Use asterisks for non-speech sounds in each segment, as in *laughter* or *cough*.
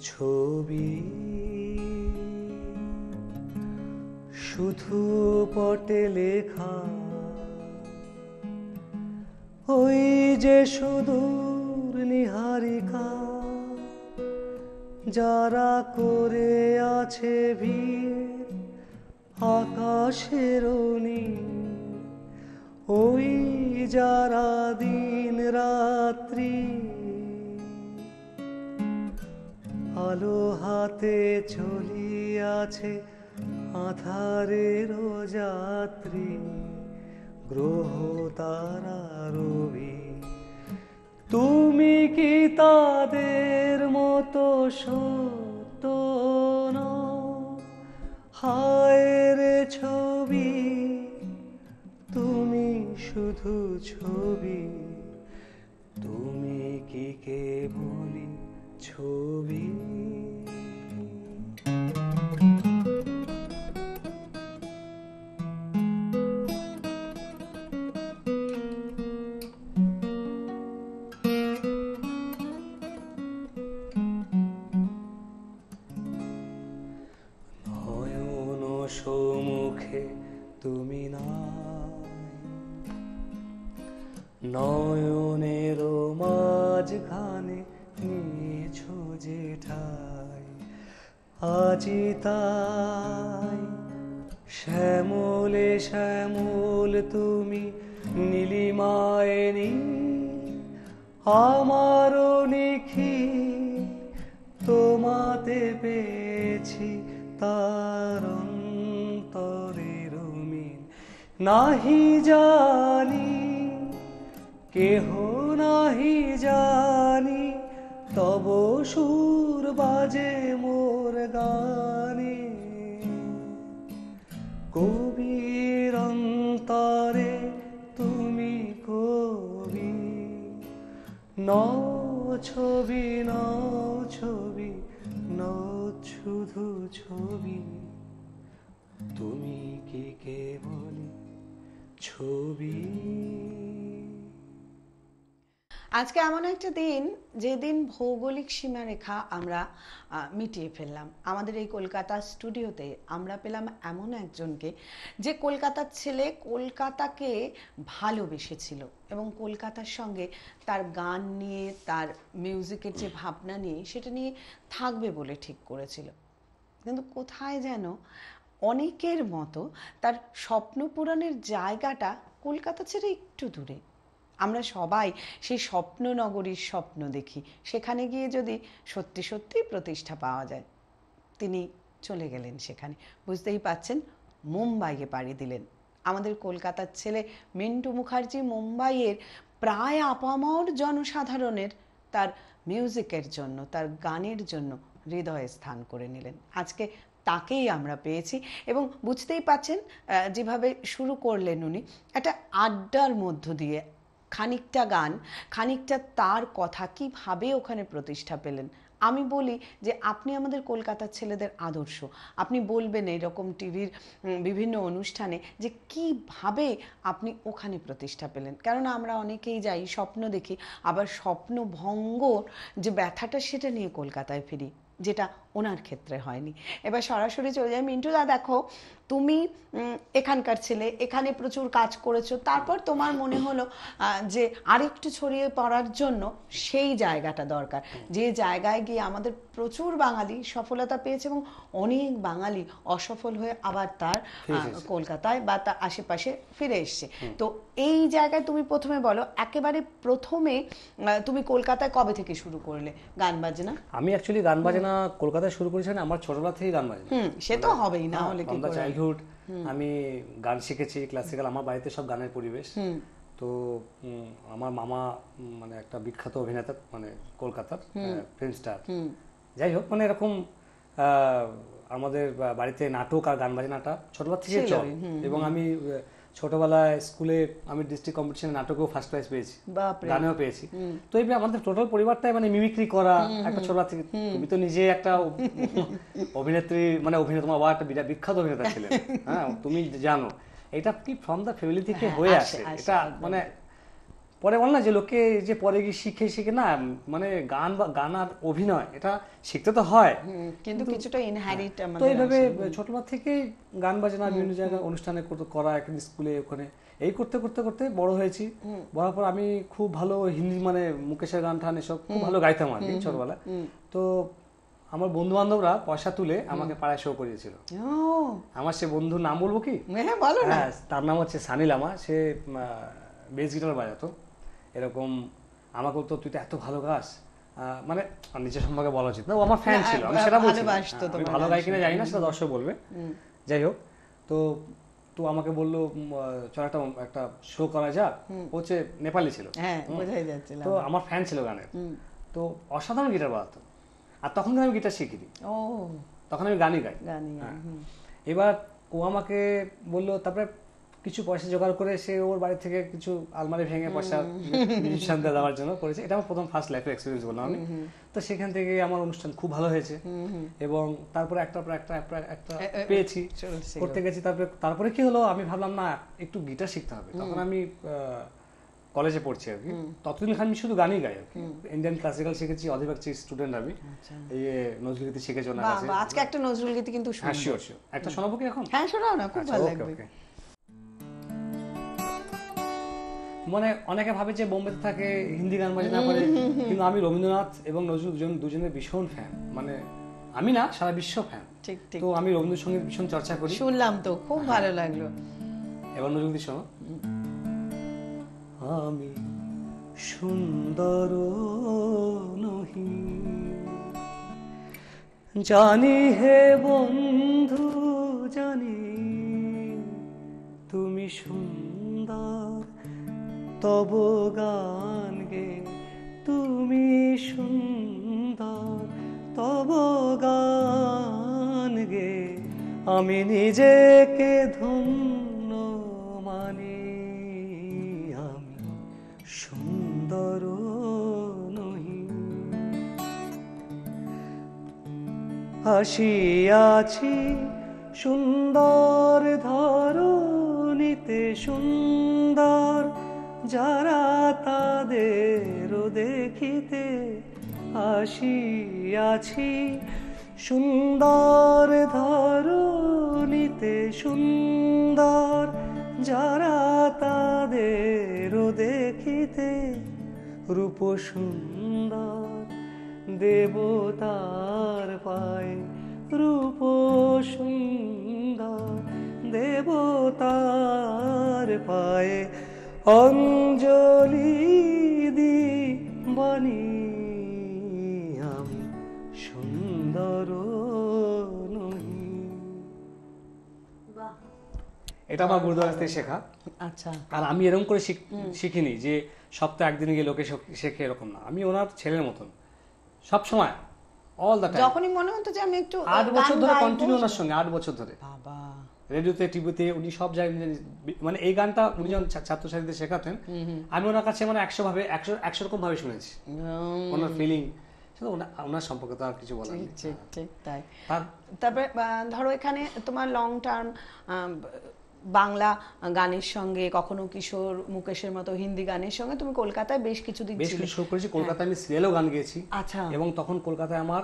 ছবি। শুধু পটে লেখা। ওই যে সুদূর নিহারিকা, যারা করে আছে ভিড় আকাশের ওই যারা দিন রাত্রি আলো হাতে চলিয়াছে আধারের যাত্রী গ্রহ তারা রবি তুমি কি তাদের মতো সত্য? হায় রে ছবি, তুমি শুধু ছবি। তুমি কি কে বলি ছবি? নয়নের মাঝখানে নিয়েছো যে ঠাই। আজি তাই শ্যামলে শ্যামল তুমি নীলিমায় নীল আমারও নিখি, তোমাতে পেয়েছি তার অন্তরের মিল। নাহি জানি কেহ নাহি জানি, তব সুর বাজে মোর গানে। কবির অন্তরে তুমি কবি ন ছবি ন ছবি ন শুধু ছবি। তুমি কি কে বলি ছবি? আজকে এমন একটা দিন যেদিন ভৌগোলিক সীমারেখা আমরা মিটিয়ে ফেললাম। আমাদের এই কলকাতা স্টুডিওতে আমরা পেলাম এমন একজনকে যে কলকাতার ছেলে কলকাতাকে ভালোবেসেছিল এবং কলকাতার সঙ্গে তার গান নিয়ে, তার মিউজিকের যে ভাবনা নিয়ে সেটা নিয়ে থাকবে বলে ঠিক করেছিল। কিন্তু কোথায় যেন অনেকের মতো তার স্বপ্ন পূরণের জায়গাটা কলকাতা ছেড়ে একটু দূরে। আমরা সবাই সেই স্বপ্ন নগরীর স্বপ্ন দেখি। সেখানে গিয়ে যদি সত্যি সত্যি প্রতিষ্ঠা পাওয়া যায়, তিনি চলে গেলেন সেখানে। বুঝতেই পাচ্ছেন মুম্বাইয়ে পাড়ি দিলেন। আমাদের কলকাতার ছেলে মিন্টু মুখার্জি মুম্বাইয়ের প্রায় আপামর জনসাধারণের তার মিউজিকের জন্য, তার গানের জন্য হৃদয়ে স্থান করে নিলেন। আজকে তাকেই আমরা পেয়েছি এবং বুঝতেই পাচ্ছেন যেভাবে শুরু করলেন উনি, একটা আড্ডার মধ্য দিয়ে খানিকটা গান, খানিকটা তার কথা কীভাবে ওখানে প্রতিষ্ঠা পেলেন? আমি বলি যে আপনি আমাদের কলকাতার ছেলেদের আদর্শ। আপনি বলবেন এরকম টিভির বিভিন্ন অনুষ্ঠানে যে কীভাবে আপনি ওখানে প্রতিষ্ঠা পেলেন। কেননা আমরা অনেকেই যাই, স্বপ্ন দেখি, আবার স্বপ্ন ভঙ্গর যে ব্যথাটা সেটা নিয়ে কলকাতায় ফিরি, যেটা ওনার ক্ষেত্রে হয়নি। এবার সরাসরি চলে যায় মিন্টু দা দেখো তুমি এখানকার ছেলে এখানে প্রচুর কাজ করেছ। তারপর তোমার মনে হলো যে আরেকটু ছড়িয়ে পড়ার জন্য সেই জায়গাটা দরকার। যে জায়গায় গিয়ে আমাদের প্রচুর বাঙালি সফলতা পেয়েছে এবং অনেক বাঙালি অসফল হয়ে আবার তার কলকাতায় বা তার আশেপাশে ফিরে এসছে। তো এই জায়গায় তুমি প্রথমে বলো একেবারে প্রথমে তুমি কলকাতায় কবে থেকে শুরু করলে গান বাজনা? আমি অ্যাকচুয়ালি গান বাজনা কলকাতায় শুরু করেছিলাম আমার ছোটবেলা থেকেই গান বাজনা হুম সে তো হবেই না হলে কি করে? চাইল্ডহুড আমি গান শিখেছি ক্লাসিক্যাল আমার বাড়িতে সব গানের পরিবেশ। তো আমার মামা মানে একটা বিখ্যাত অভিনেতা মানে কলকাতার ফিল্ম স্টার যাই হোক মানে এরকম আহ, আমাদের বাড়িতে নাটক আর গান বাজনাটা ছোটবেলা থেকে চল। এবং আমি ছোটবেলায় স্কুলে আমি ডিস্ট্রিক্ট কম্পিটিশনে নাটকেও ফার্স্ট প্রাইজ পেয়েছি। গানেও পেয়েছি। তো এই আমাদের টোটাল পরিবারটাই মানে মিমিক্রি করা একটা ছোটবেলা থেকে। তুমি তো নিজে একটা অভিনেত্রী মানে অভিনেতা তোমার বাবা একটা বিরাট বিখ্যাত অভিনেতা ছিলেন। *laughs* হ্যাঁ তুমি জানো। এটা কি ফ্রম দ্য ফ্যামিলি থেকে হয়ে আসে আসে, এটা মানে পরে বল না যে লোকে যে পরে গিয়ে শিখে শিখে না মানে গান বা গান আর অভিনয় এটা শিখতে তো হয়। কিন্তু কিছুটা ইনহ্যারিট তো এইভাবে ছোটবেলা থেকেই গান বাজনা বিভিন্ন জায়গায় অনুষ্ঠানে করতে- করা একটা স্কুলে ওখানে। এই করতে করতে করতে বড় হয়েছি। বড় পর আমি খুব ভালো হিন্দি মানে মুকেশের গান টান এসব খুব ভালো গাইতাম আর কি ছোটবেলায়। তো আমার বন্ধু বান্ধবরা পয়সা তুলে আমাকে পাড়ায় শো করিয়েছিল। আমার সে বন্ধুর নাম বলব কি? হ্যাঁ হ্যাঁ তার নাম হচ্ছে সানি লামা সে বেস গিটার বাজাতো। এরকম আমাকে তো তুই তো এত ভালো আহ, মানে নিজের সম্পর্কে বলা উচিত না। ও আমার ফ্যান ছিল আমি সেটা বলছি হ্যাঁ, আমি ভালো গাই কিনা জানি না সেটা দর্শক বলবে। যাই হোক তো তো আমাকে বলল চল একটা একটা শো করা যাক। হচ্ছে নেপালি ছিল। হ্যাঁ তো আমার ফ্যান ছিল গানের। তো অসাধারণ গিটার বাজাতো। আর তখন আমি গিটার শিখিনি ও। তখন আমি গানই গাই। হ্যাঁ। এবার ও আমাকে বলল তারপরে কিছু পয়সা জোগাড় করে সে ওর বাড়ি থেকে কিছু আলমারি ভেঙে পয়সা মিউজিশিয়ানদের দেওয়ার জন্য করেছে। এটা আমার প্রথম ফার্স্ট লাইফের এক্সপিরিয়েন্স বললাম আমি। তো সেখান থেকে আমার অনুষ্ঠান খুব ভালো হয়েছে। এবং তারপরে একটা পর একটা একটা পেয়েছি। করতে গেছি তারপরে তারপরে কি হলো? আমি ভাবলাম না একটু গিটার শিখতে হবে। তখন আমি কলেজে পড়ছি আর কি। ততদিন আমি শুধু গানই গাই আর কি। ইন্ডিয়ান ক্লাসিক্যাল শিখেছি অধিবাচ্ছি স্টুডেন্ট আমি। আচ্ছা। এই নজরুল গীতি শিখেছি ওনার কাছে। আজকে একটা নজরুল গীতি কিন্তু হ্যাঁ শিওর শিওর একটা শোনাবো কি এখন? হ্যাঁ শোনাও না খুব আচ্ছা, ভালো লাগবে। মানে অনেকে ভাবে যে বোম্বেতে থাকে হিন্দি গান বাজনা করে কিন্তু আমি রবীন্দ্রনাথ এবং নজরুল দুজন দুজনের ভীষণ ফ্যান মানে আমি না সারা বিশ্ব ফ্যান ঠিক ঠিক। তো আমি রবীন্দ্রসঙ্গীত ভীষণ চর্চা করি। শুনলাম তো খুব ভালো লাগল। এবার নজরুল শোনো। আমি সুন্দর নহি। জানি হে বন্ধু জানি তুমি সুন্দর তব গান গে। তুমি সুন্দর, তব গান গে। আমি নিজেকে ধন্য মানি, আমি সুন্দর নহি হাসিয়াছি সুন্দর ধরণীতে সুন্দর যারা তাদের দেখিতে হাসিয়াছি সুন্দর ধরণীতে সুন্দর যারা তাদের দেখিতে রূপ সুন্দর দেবতার পায় রূপ সুন্দর দেবতার পায়ে অঞ্জলি দি বাণী আমি সুন্দর এটা আমার গুরুদার থেকে শেখা। আচ্ছা। আর আমি এরকম করে শিখিনি যে সপ্তাহে একদিন গিয়ে লোকে শখ- এরকম না। আমি ওনার ছেলের মতন। সব সময় অল দ্য টাইম যখনই মনে হতো যে আমি একটু আট গান বছর ধরে কন্টিনিউ ওনার সঙ্গে আট বছর ধরে। বাবা। রেডিওতে টিভিতে উনি সব জায়গায় মানে এই গানটা উনি যখন ছাত্রছাত্রীদের শেখাতেন আমি ওনার কাছে মানে একশো ভাবে একশো একশো রকম ভাবে শুনেছি। ওনার ফিলিং ওনার সম্পর্কে তো আর কিছু বলার ঠিক নেই। ঠিক ঠিক তাই। তারপরে ধরো এখানে তোমার লং টার্ম বাংলা গানের সঙ্গে কখনো কিশোর মুকেশের মতো হিন্দি গানের সঙ্গে তুমি কলকাতায় বেশ কিছুদিন বেশ কিছু করেছি। কলকাতায় আমি সিরিয়ালও গান গেয়েছি। আচ্ছা। এবং তখন কলকাতায় আমার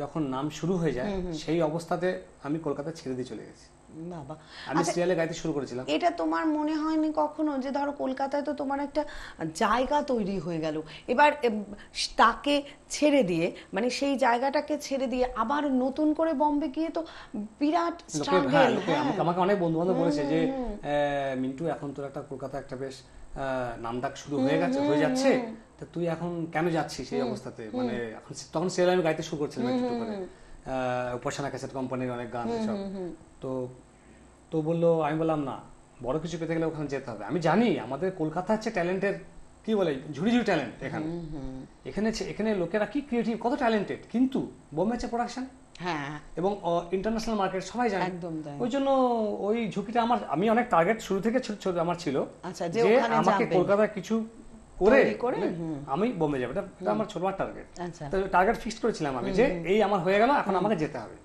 যখন নাম শুরু হয়ে যায় সেই অবস্থাতে আমি কলকাতা ছেড়ে দিয়ে চলে গেছি। বাবা। আমি সিরিয়ালে গাইতে শুরু করেছিলাম। এটা তোমার মনে হয়নি কখনো যে ধরো কলকাতায় তো তোমার একটা জায়গা তৈরি হয়ে গেল। এবার তাকে ছেড়ে দিয়ে মানে সেই জায়গাটাকে ছেড়ে দিয়ে আবার নতুন করে বম্বে গিয়ে তো বিরাট হ্যাঁ স্ট্রাগল আমাকে অনেক বন্ধু বান্ধব বলেছে যে মিন্টু এখন তোর একটা কলকাতা একটা বেশ নামডাক শুরু হয়ে গেছে হয়ে যাচ্ছে। তা তুই এখন কেন যাচ্ছিস এই অবস্থাতে? মানে এখন তখন সিরিয়াল আমি গাইতে শুরু করছিলাম একটু করে। উপাসনা ক্যাসেট কোম্পানির অনেক গান এসব। তো তো বলল আমি বললাম না বড় কিছু পেতে গেলে ওখানে যেতে হবে। আমি জানি আমাদের কলকাতা হচ্ছে ট্যালেন্টের কি বলে ঝুড়ি ঝুড়ি ট্যালেন্ট এখানে। এখানে এখানে লোকেরা কি ক্রিয়েটিভ কত ট্যালেন্টেড কিন্তু বোম্বে হচ্ছে প্রোডাকশন হ্যাঁ। এবং ইন্টারন্যাশনাল মার্কেট সবাই জানে। একদম ওই জন্য ওই ঝুঁকিটা আমার আমি অনেক টার্গেট শুরু থেকে ছোট ছোট আমার ছিল আচ্ছা, যে আমাকে কিছু করে মানে আমি বোম্বে যাব। এটা আমার ছোটবার টার্গেট টার্গেট ফিক্সড করেছিলাম আমি যে এই আমার হয়ে গেল এখন আমাকে যেতে হবে।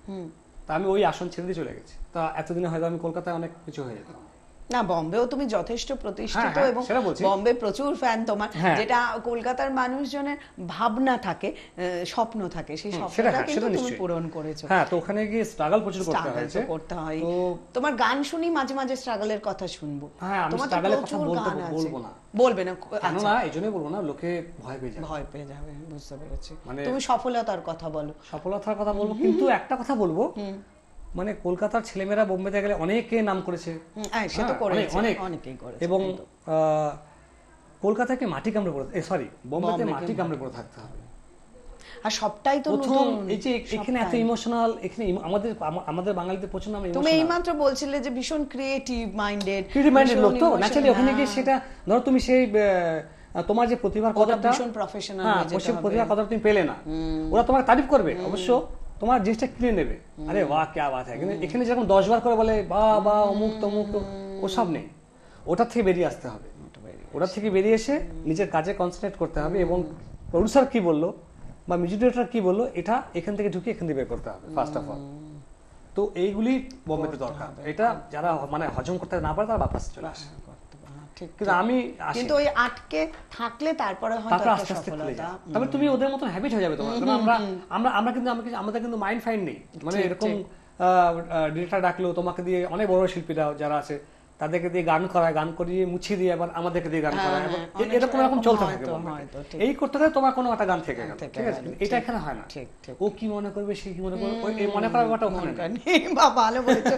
তা আমি ওই আসন ছেড়ে দিয়ে চলে গেছি। তা এতদিনে হয়তো আমি কলকাতায় অনেক কিছু হয়ে যেতাম। না বম্বেও তুমি যথেষ্ট প্রতিষ্ঠিত হ্যাঁ, হ্যাঁ, এবং বম্বে প্রচুর ফ্যান তোমার। হ্যাঁ। যেটা কলকাতার মানুষজনের ভাবনা থাকে স্বপ্ন থাকে সেই স্বপ্নটা কিন্তু তুমি পূরণ করেছ। হ্যাঁ তো ওখানে গিয়ে স্ট্রাগল প্রচুর করতে হয়েছে। করতে হয়। তো তোমার গান শুনি মাঝে মাঝে স্ট্রাগলের কথা শুনব। হ্যাঁ, আমি এর কথা বলতে। বলব না। বলবে না কেন আচ্ছা, না এই জন্যই বলব না লোকে ভয় পেয়ে যাবে। ভয় পেয়ে যাবে বুঝতে পেরেছি। মানে- তুমি সফলতার কথা বলো। সফলতার কথা বলব কিন্তু একটা কথা বলব মানে কলকাতার ছেলেমেয়েরা বোম্বেতে গেলে অনেকে নাম করেছে। হ্যাঁ, হ্যাঁ, অনেক- এবং কলকাতাকে মাটি কামড়ে পড়ে সরি বোম্বেতে মাটি কামড়ে পড়ে থাকতে হবে। আর সবটাই তো প্রথম এই যে এখানে এত ইমোশনাল এখানে আমাদের আমাদের বাঙালিদের প্রচুর নাম তুমি এইমাত্র বলছিলে যে ভীষণ ক্রিয়েটিভ মাইন্ডেড ক্রিয়েটিভ মাইন্ডেড লোক তো ন্যাচারালি ওখানে গিয়ে সেটা ধরো তুমি সেই তোমার যে প্রতিভার কদরটা ভীষণ হ্যাঁ হয়ে যেতে হবে। প্রতিভার কদর তুমি পেলে না। ওরা তোমাকে তারিফ করবে অবশ্য। তোমার জিনিসটা কিনে নেবে। আরে বাহ কে বাত হ্যাঁ কিন্তু এখানে যেরকম দশ বার করে বলে বা বা অমুক তমুক ওসব নেই। ওটার থেকে বেরিয়ে আসতে হবে। ওটার থেকে বেরিয়ে এসে নিজের কাজে কনসেন্ট্রেট করতে হবে এবং প্রডিউসার কি বলল বা মিউজিক ডিরেক্টর কি বলল এটা এখান থেকে ঢুকিয়ে এখান থেকে বের করতে হবে ফার্স্ট অফ অল তো এইগুলি বোম্বেতে দরকার। এটা যারা মানে হজম করতে না পারে তারা বাপাস চলে আসে। কিন্তু আমি কিন্তু ওই আটকে থাকলে তারপরে হয়তো আস্তে আস্তে খুলে যায়। তবে তুমি ওদের মতন হ্যাবিট হয়ে যাবে তোমার। আমরা আমরা আমরা কিন্তু আমাকে আমাদের কিন্তু মাইন্ড ফাইন্ড নেই। মানে এরকম ডিরেক্টর ডাকলো তোমাকে দিয়ে অনেক বড় শিল্পীরা যারা আছে তাদেরকে দিয়ে গান করায় গান করিয়ে মুছিয়ে দিয়ে আবার আমাদেরকে দিয়ে গান হ্যাঁ, করায়। হ্যাঁ, এরকম এরকম চলতে থাকে। এই করতে গেলে তোমার কোনো একটা গান থেকে গেল ঠিক আছে? এটা এখানে হয় না। ও কি মনে করবে সে কি মনে করবে? এই মনে করার ব্যাপারটা ওখানে বা ভালো বলেছ।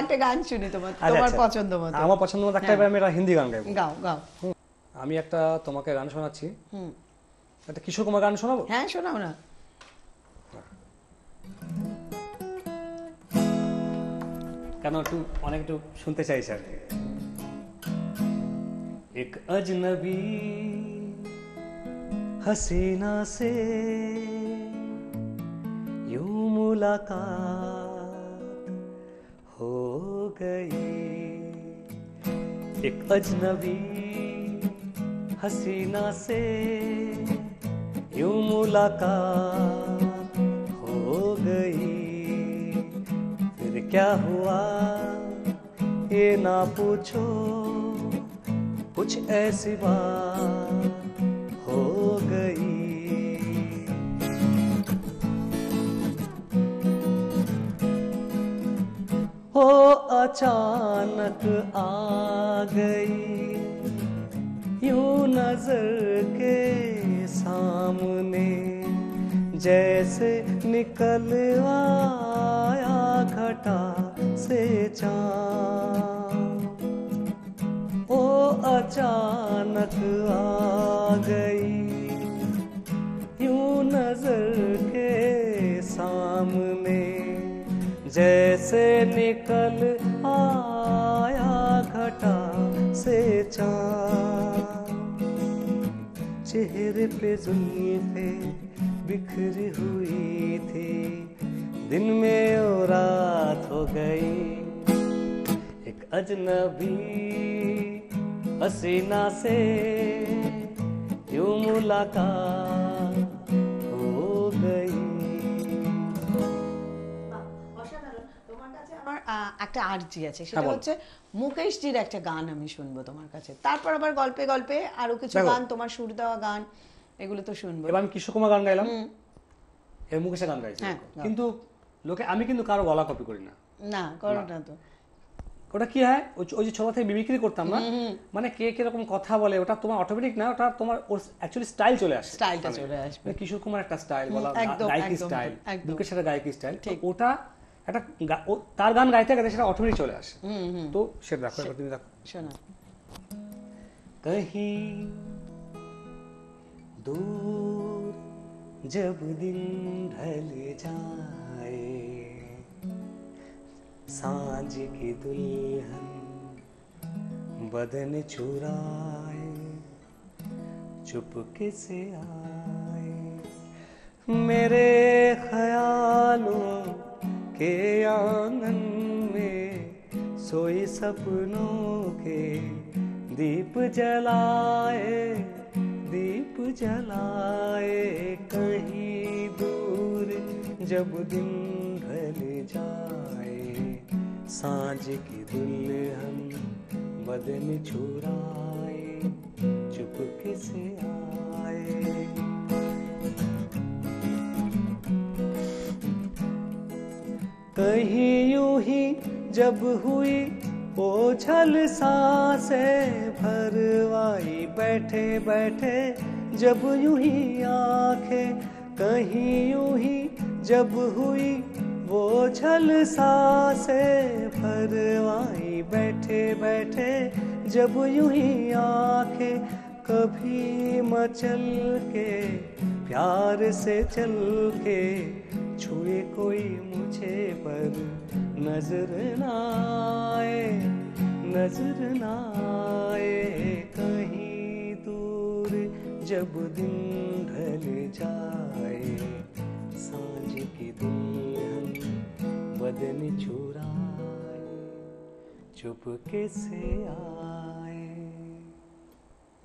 একটা গান শুনি তোমার আচ্ছা, তোমার আচ্ছা। পছন্দ মতো। আমার পছন্দ মতো একটা আমি একটা হিন্দি গান গাইবো। গাও গাও। আমি একটা তোমাকে গান শোনাচ্ছি। হুম। একটা কিশোর কুমার গান শোনাবো? হ্যাঁ শোনাও না। কেন একটু অনেক একটু শুনতে চাইছে আর কি एक अजनबी हसीना से यूं मुलाकात हो गई एक अजनबी हसीना से यूं मुलाकात हो गई फिर क्या हुआ? ये ना पूछो। कुछ ऐसी बात हो गई। हो अचानक आ गई। यूँ नज़र के सामने जैसे निकल आया। घटा से ओ अचानक आ गई, यूँ नज़र के सामने जैसे निकल आया घटा से चेहरे पे जुल्फे बिखरी हुई थी दिन में वो रात हो गई एक अजनबी हसीना से यूं मुलाकात हो गई অসাধারণ তোমার কাছে আমার আহ, একটা আর্জি আছে সেটা হ্যাঁ, বলো। হচ্ছে মুকেশ জির একটা গান আমি শুনবো তোমার কাছে তারপর আবার গল্পে গল্পে আরো কিছু দেখো। গান তোমার সুর দেওয়া গান এগুলো তো শুনবো এবার আমি কিশোর কুমার গান গাইলাম এর মুকেশে গান গাইছি হ্যাঁ, গাও। কিন্তু লোকে আমি কিন্তু কারো গলা কপি করি না না করো না তো ওটা কি হয় ওই যে- ওই যে ছোট থেকে বিক্রি করতাম না মানে কে কিরকম কথা বলে ওটা তোমার অটোমেটিক না ওটা তোমার অ্যাকচুয়ালি স্টাইল চলে আসে স্টাইলটা চলে আসবে মানে কিশোর কুমার একটা স্টাইল বলা হুম, একদম, গায়কি একদম, স্টাইল একদম। মুকেশ একটা গায়কি স্টাইল ঠিক। ওটা একটা গা- ও- তার গান গাইতে গাইতে সেটা অটোমেটিক চলে আসে হুম হুম তো সেটা দেখো এবার তুমি দেখো শোনা कहीं दूर जब दिन ढल जाए साँझ की दुल्हन बदन चुराए, चुपके से आए। मेरे ख्यालों के आँगन में सोई सपनों के दीप जलाए दीप जलाए, कहीं दूर जब दिन ढल जाए, साँझ की दुल्हन बदन चुराए चुपके से आए? कहीं यूँ ही जब हुई ओझल साँसें भरवाई बैठे बैठे जब यूँ ही आँखें, कहीं यूँ ही जब हुई वो झल साँसें भरवाई बैठे बैठे जब यूँ ही आँखें कभी मचल के प्यार से चल के छुए कोई मुझे पर नज़र ना आए, नज़र ना आए। कहीं दूर जब दिन ढल जाए साँझ की दुल्हन बदन चुराए चुपके से आए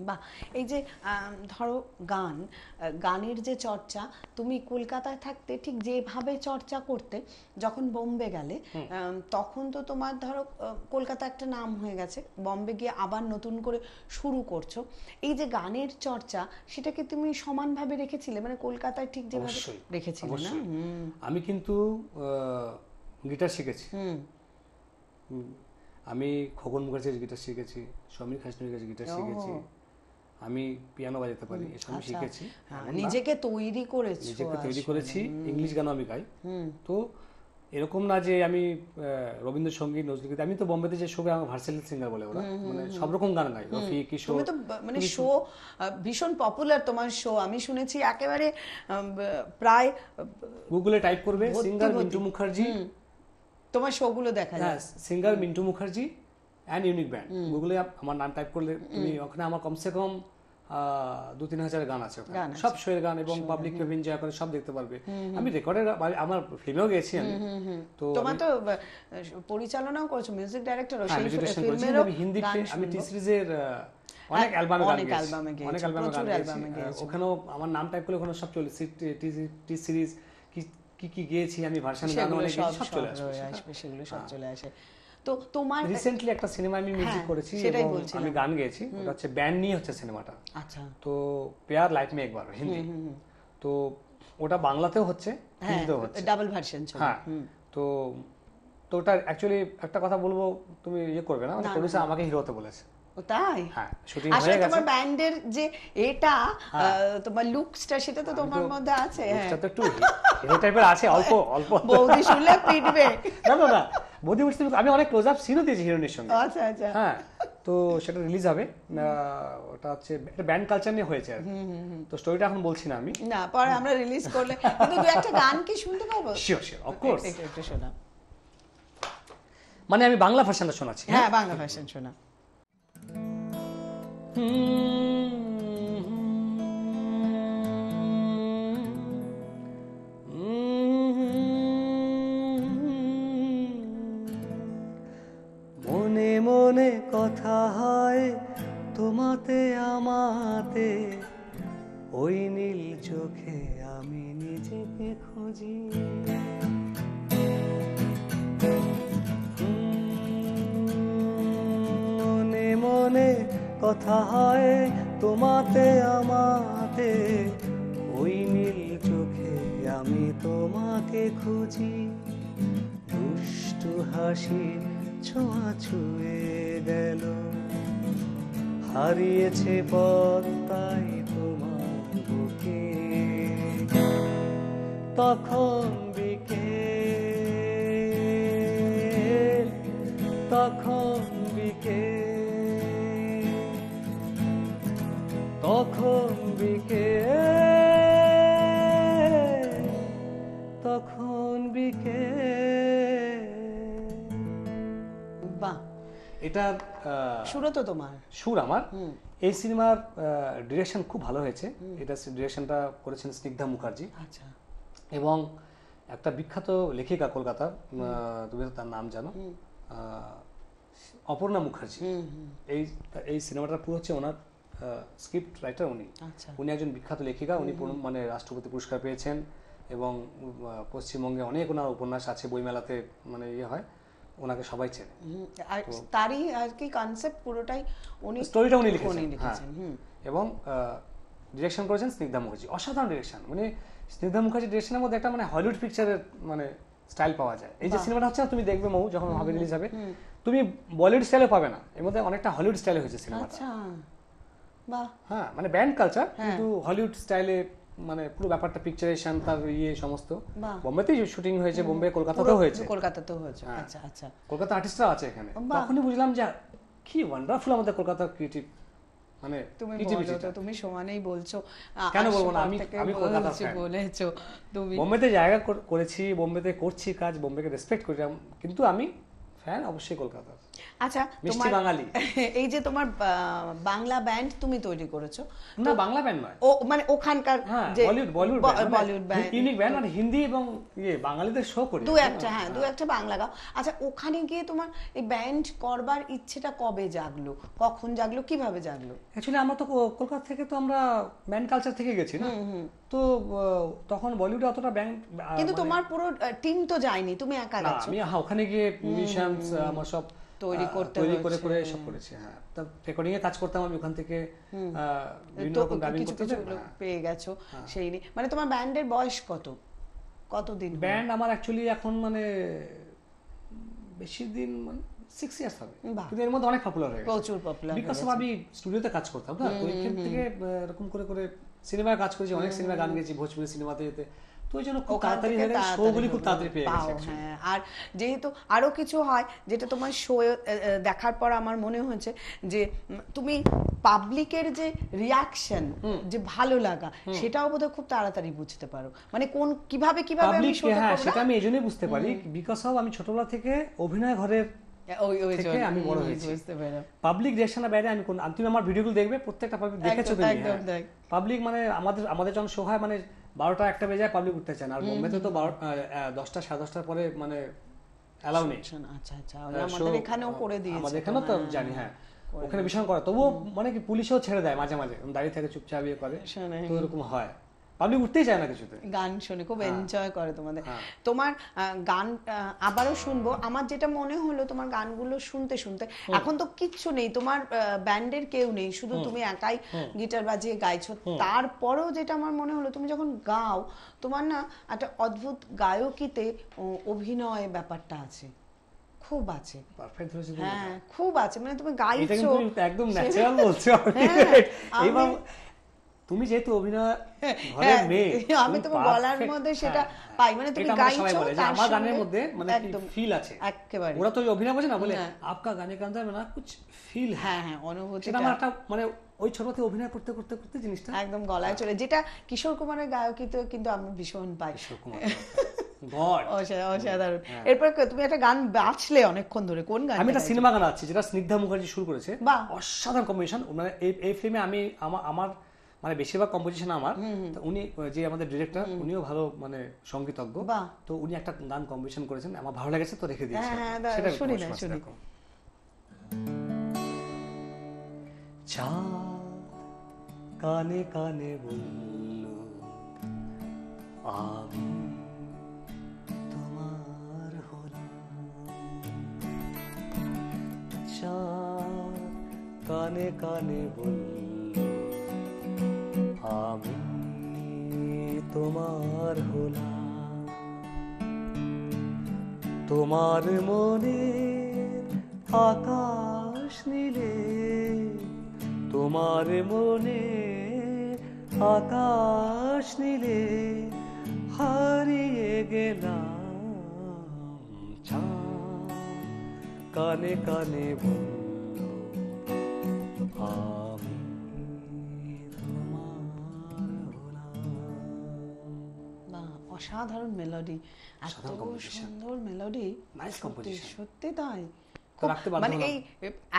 বাহ এই যে ধরো গান গানের যে চর্চা তুমি কলকাতায় থাকতে ঠিক যেভাবে চর্চা করতে যখন বোম্বে গেলে তখন তো তোমার ধরো কলকাতা একটা নাম হয়ে গেছে বম্বে গিয়ে আবার নতুন করে শুরু করছ। এই যে গানের চর্চা সেটাকে তুমি সমানভাবে রেখেছিলে? মানে কলকাতায় ঠিক যেভাবে রেখেছিলে না। আমি কিন্তু গিটার শিখেছি। আমি খগন মুখার্জির গিটার শিখেছি সমীর খাসনির কাছে গিটার শিখেছি। আমি পিয়ানো বাজাতে পারি এসব আমি আচ্ছা। শিখেছি। হ্যাঁ, নিজেকে তৈরি করেছি নিজেকে তৈরি করেছি ইংলিশ গানও আমি গাই। তো এরকম না যে আমি রবীন্দ্রসঙ্গীত নজরুল আমি তো বোম্বেতে যে শোবে আমার ভার্সেটাইল সিঙ্গার বলে ওরা। মানে সব রকম গান গাই রফি কিশোর তুমি তো মানে শো ভীষণ পপুলার তোমার শো। আমি শুনেছি একেবারে প্রায় গুগলে টাইপ করবে সিঙ্গার মিন্টু মুখার্জি। তোমার শোগুলো দেখা হ্যাঁ যায় singer Mintu Mukherjee. And Unique band গুগলে আমার নাম টাইপ করলে তুমি ওখানে আমার কমসে কম দু তিন হাজার গান আছে ওখানে। সব শোয়ের গান এবং পাবলিক এনজয় করে সব দেখতে পারবে। আমি রেকর্ডের আমার ফিল্মেও গেছি আমি। তো তোমার তো পরিচালনাও করছ মিউজিক ডাইরেক্টর হ্যাঁ, সেই আমি হিন্দি আমি টি সিরিজের অনেক অ্যালবামে গান গেয়েছি। অনেক অ্যালবামে গান অ্যালবামে হ্যাঁ। ওখানেও আমার নাম টাইপ করলে ওখানে সব চলে টি সিরিজ কি কি গেয়েছি আমি ভার্সন গান অনেক সব চলে আসবে রয়ে আসবে সেগুলো সব চলে আসে। তো তোমার রিসেন্টলি একটা সিনেমা আমি মিউজিক হ্যাঁ, করেছি সেটাই বলছি আমি গান গেয়েছি ওটা হচ্ছে ব্যান্ড নিয়ে হচ্ছে সিনেমাটা আচ্ছা। তো পেয়ার লাইফ মে একবার হিন্দি। তো ওটা বাংলাতেও হচ্ছে হ্যাঁ হিন্দিতেও হচ্ছে। ডাবল ভার্সন হ্যাঁ। তো তো ওটা অ্যাকচুয়ালি একটা কথা বলব তুমি ইয়ে করবে না? না, প্রডিউসার আমাকে হিরো হতে বলেছে। ও তাই? হ্যাঁ শুটিং হয়ে গেছে। তোমার ব্যান্ডের যে এটা তোমার লুকসটা সেটা তো তোমার মধ্যে আছে হ্যাঁ। তো একটু টাইপের আছে অল্প অল্প। বৌদি শুনলে পিটবে। না না না বৌদি আমি অনেক ক্লোজ আপ সিনও দিয়েছি হিরোইনের সঙ্গে। আচ্ছা আচ্ছা। হ্যাঁ তো সেটা রিলিজ হবে। ওটা হচ্ছে একটা ব্যান্ড কালচার নিয়ে হয়েছে আর তো স্টোরিটা এখন বলছি না আমি। না পরে আমরা রিলিজ করলে। কিন্তু দু একটা গান কি শুনতে পাবো? শিওর শিওর অফকোর্স একটু শোনা। মানে আমি বাংলা ভাষাটা শোনাচ্ছি হ্যাঁ? বাংলা ভার্সন শোনা। মনে মনে কথা হয় তোমাতে আমাতে। ওই নীল চোখে আমি নিজেকে খুঁজি। কথা হয় তোমাতে, আমাতে। ওই নীল চোখে আমি তোমাকে খুঁজি। দুষ্টু হাসির ছোঁয়া ছুঁয়ে গেল। হারিয়েছে পথ তাই তোমার বুকে। তখন বিকে, তখন বিকেল তখন বিকেল তখন বিকেল বাহ। এটার আহ, সুরও তো তোমার। সুর আমার। এই সিনেমার ডিরেকশন খুব ভালো হয়েছে। এটা ডিরেকশনটা করেছেন স্নিগ্ধা মুখার্জি। আচ্ছা। এবং একটা বিখ্যাত লেখিকা কলকাতার তুমি তার নাম জানো। অপর্ণা মুখার্জি। এই এই সিনেমাটা পুরো হচ্ছে ওনার স্ক্রিপ্ট রাইটার উনি। আচ্ছা। উনি একজন বিখ্যাত লেখিকা উনি মানে রাষ্ট্রপতি পুরস্কার পেয়েছেন এবং পশ্চিমবঙ্গে অনেক ওনার উপন্যাস আছে বইমেলাতে মানে ইয়ে হয় ওনাকে সবাই চেনে। তারই আর কি কনসেপ্ট পুরোটাই উনি স্টোরিটা উনি লিখেছেন হ্যাঁ। এবং ডিরেকশন করেছেন স্নিগ্ধা মুখার্জি অসাধারণ ডিরেকশন মানে স্নিগ্ধা মুখার্জি ডিরেকশনের মধ্যে একটা মানে হলিউড পিকচারের মানে স্টাইল পাওয়া যায়। এই যে সিনেমাটা হচ্ছে না, তুমি দেখবে মৌ যখন হবে রিলিজ হবে তুমি বলিউড স্টাইলে পাবে না। এর মধ্যে অনেকটা হলিউড স্টাইলে হয়েছে সিনেমাটা। আচ্ছা। হ্যাঁ মানে ব্যান্ড কালচার। কিন্তু হলিউড স্টাইলে মানে পুরো ব্যাপারটা পিকচারেশন তার ইয়ে সমস্ত। বোম্বেতেই শুটিং হয়েছে বোম্বে কলকাতাতেও হয়েছে। কলকাতাতেও হয়েছে। হ্যাঁ। আচ্ছা আচ্ছা। কলকাতা আর্টিস্টরা আছে এখানে। তখনই বুঝলাম যে কি ওয়ান্ডারফুল আমাদের কলকাতার ক্রিয়েটিভ মানে তুমি বলো তুমি সমানেই বলছো। কেন বলব না? পর আমি- আমি কলকাতার বলেছ তুমি বোম্বেতে জায়গা কর- করেছি বোম্বেতে করছি কাজ বোম্বেকে রেসপেক্ট করি কিন্তু আমি ফ্যান অবশ্যই কলকাতার। আচ্ছা মিষ্টি বাঙালি। *laughs* এই যে তোমার বাংলা ব্যান্ড তুমি তৈরি করেছ না বাংলা ব্যান্ড নয়। ও মানে ওখানকার হ্যাঁ যে Bollywood Bollywood Bollywood band Unique band মানে হিন্দি এবং ইয়ে বাঙালিদের শো করি। দু একটা হ্যাঁ দু একটা বাংলা গাও। আচ্ছা ওখানে গিয়ে তোমার এই ব্যান্ড করবার ইচ্ছেটা কবে জাগলো? কখন জাগলো? কীভাবে জাগলো? অ্যাকচুয়ালি আমরা তো কলকাতা থেকে তো আমরা ব্যান্ড কালচার থেকে গেছি না? তো তখন বলিউডে অতটা ব্যান্ড কিন্তু তোমার পুরো টিম তো যায়নি তুমি একা গেছো আমি হ্যাঁ ওখানে গিয়ে মিউজিশিয়ানস আমার সব তৈরি করতে তৈরি করে করে সব করেছি হ্যাঁ। তা রেকর্ডিং এ কাজ করতাম আমি ওখান থেকে বিভিন্ন রকম কিছু করতে হ্যাঁ। পেয়ে গেছো সেই নিয়ে। মানে তোমার ব্যান্ডের বয়স কত? কতদিন হলো? ব্যান্ড আমার অ্যাকচুয়ালি এখন মানে বেশি দিন মানে সিক্স ইয়ার্স হবে। কিন্তু এর মধ্যে অনেক পপুলার হয়ে প্রচুর পপুলার বিকজ আমি স্টুডিওতে কাজ করতাম না তো ওইখান থেকে এরকম করে করে সিনেমায় কাজ করেছি অনেক সিনেমা গান গেছি ভোজপুরি সিনেমাতে যেতে। তো ওই জন্য খুব তাড়াতাড়ি থেকে হয়ে গেছে তাড়াতাড়ি শোগুলি খুব তাড়াতাড়ি পেয়ে গেছে হ্যাঁ। আর যেহেতু আরও কিছু হয় যেটা তোমার শো দেখার পর আমার মনে হয়েছে যে তুমি পাবলিকের যে রিয়াকশন যে ভালো লাগা সেটাও বোধহয় খুব তাড়াতাড়ি বুঝতে পারো। মানে কোন কীভাবে কীভাবে আমি হ্যাঁ সেটা আমি এই জন্যই বুঝতে পারি বিকজ অফ আমি ছোটবেলা থেকে অভিনয় ঘরের থেকে আমি বড় হয়েছি। পাবলিক রিয়াকশনের বাইরে আমি কোন তুমি আমার ভিডিওগুলো দেখবে প্রত্যেকটা পাবলিক দেখেছ তুমি পাবলিক মানে আমাদের আমাদের যখন শো হয় মানে বারোটা একটা বেজে পাবলিক উঠতে চান আর বোম্বেতে তো বারো দশটা সাড়ে দশটার পরে মানে অ্যালাউ নেই। আচ্ছা আচ্ছা। আমাদের এখানেও করে দিয়েছে আমাদের এখানেও তো হ্যাঁ, জানি হ্যাঁ। ওখানে ভীষণ করে। তবুও মানে কি পুলিশও ছেড়ে দেয় মাঝে মাঝে। দাঁড়িয়ে থেকে চুপচাপ ইয়ে করে। তো এরকম হয়। পাবলিক উঠতেই চায় না কিছুতে। গান শুনে খুব এনজয় করে তোমাদের। হ্যাঁ। তোমার গান আবারও শুনব। আমার যেটা মনে হলো তোমার গানগুলো শুনতে শুনতে এখন তো কিচ্ছু নেই। তোমার ব্যান্ডের কেউ নেই শুধু তুমি একাই গিটার বাজিয়ে গাইছো। তারপরেও যেটা আমার মনে হলো তুমি যখন গাও তোমার না একটা অদ্ভুত গায়কিতে অভিনয় ব্যাপারটা আছে। খুব আছে। পারফেক্ট হয়েছে হ্যাঁ খুব আছে। মানে তুমি গাইছো। একদম ন্যাচারাল বলছো। হ্যাঁ, *laughs* এইবার তুমি যেহেতু অভিনয় হ্যাঁ, ঘরের মেয়ে আমি তোমার গলার মধ্যে সেটা হ্যাঁ, পাই। মানে তুমি গাইছো আমার গানের মধ্যে মানে ফিল আছে? একেবারে। ওরা তো অভিনয় বোঝে না বলে হ্যাঁ। গানে কান যাবে না কুছ ফিল হ্যাঁ। হ্যাঁ অনুভূতি সেটা আমার একটা মানে ওই ছোট থেকে অভিনয় করতে করতে করতে জিনিসটা। একদম গলায় চলে। যেটা কিশোর কুমারের গায়কিতে কিন্তু আমি ভীষণ পাই। অসা- অসাধারণ। এরপর তুমি একটা গান বাঁচলে অনেকক্ষণ ধরে। কোন গান হ্যাঁ। আমি একটা সিনেমা গান আছে যেটা স্নিগ্ধা মুখার্জি শুরু করেছে। অসাধারণ কম্বিনেশন মানে এই এই ফিল্মে আমি আমার মানে বেশিরভাগ কম্পোজিশন আমার উনি যে আমাদের ডিরেক্টর উনিও ভালো মানে সঙ্গীতজ্ঞ। তো উনি একটা গান কম্পোজিশন করেছেন আমার ভালো লেগেছে তো রেখে দিয়েছি হ্যাঁ। দা- সেটা শুনি না, শুনি। চাঁদ কানে কানে বলল আমি তোমার হলাম চাঁদ কানে কানে বলল আমি তোমার হলাম। তোমার মনে আকাশ নীলে, তোমার মনে আকাশ নীলে হারিয়ে গেলাম। কানে কানে বলল অসাধারণ মেলোডি এত সুন্দর মেলোডি. সত্যি তাই। মানে এই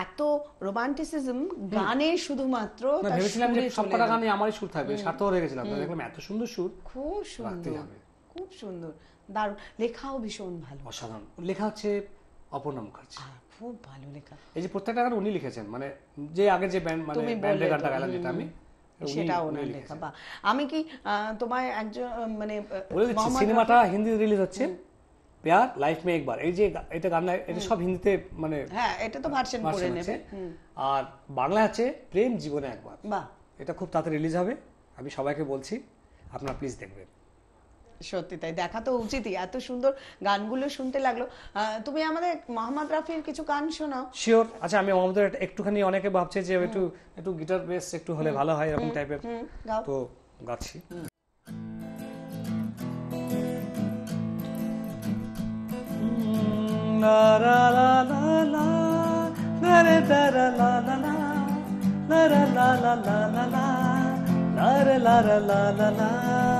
এত রোমান্টিসিজম গানে শুধুমাত্র ভেবেছিলাম যে সুরে সব কটা গানে আমারই সুর থাকবে সার্থক হয়ে গেছিলাম। দেখলাম এত সুন্দর সুর খুব সুন্দর। খুব সুন্দর। দারুণ। লেখাও ভীষণ ভালো। অসাধারণ। লেখা হচ্ছে অপর্ণা মুখার্জি। খুব ভালো লেখা। এই যে প্রত্যেকটা গান উনি লিখেছেন মানে যে আগে যে ব্যান্ড মানে ব্যান্ডের গানটা তো, গাইলাম যেটা আমি সেটা উনি ওনার লেখা বা আমি কি তোমায় একজন মানে সিনেমাটা হিন্দিতে রিলিজ হচ্ছে। প্যার লাইফ মে একবার। এই যে এটা গান এটা সব হিন্দিতে মানে হ্যাঁ এটা তো ভার্সন করে নেবে। আর বাংলা আছে প্রেম জীবনে একবার। বাহ। এটা খুব তাড়াতাড়ি রিলিজ হবে। আমি সবাইকে বলছি আপনারা প্লিজ দেখবেন। সত্যি তাই দেখা তো উচিতই এত সুন্দর গানগুলো শুনতে লাগল তুমি আমাদের মোহাম্মদ রাফির কিছু গান শোনাও শিওর আচ্ছা আমি আমাদের একটুখানি অনেকে ভাবছে যে একটু একটু গিটার বেস একটু হলে ভালো হয় এরকম টাইপের হুম গাও তো গাচ্ছি La la la la la, la la la la la la la, la la la la la la la, la la la la la la la,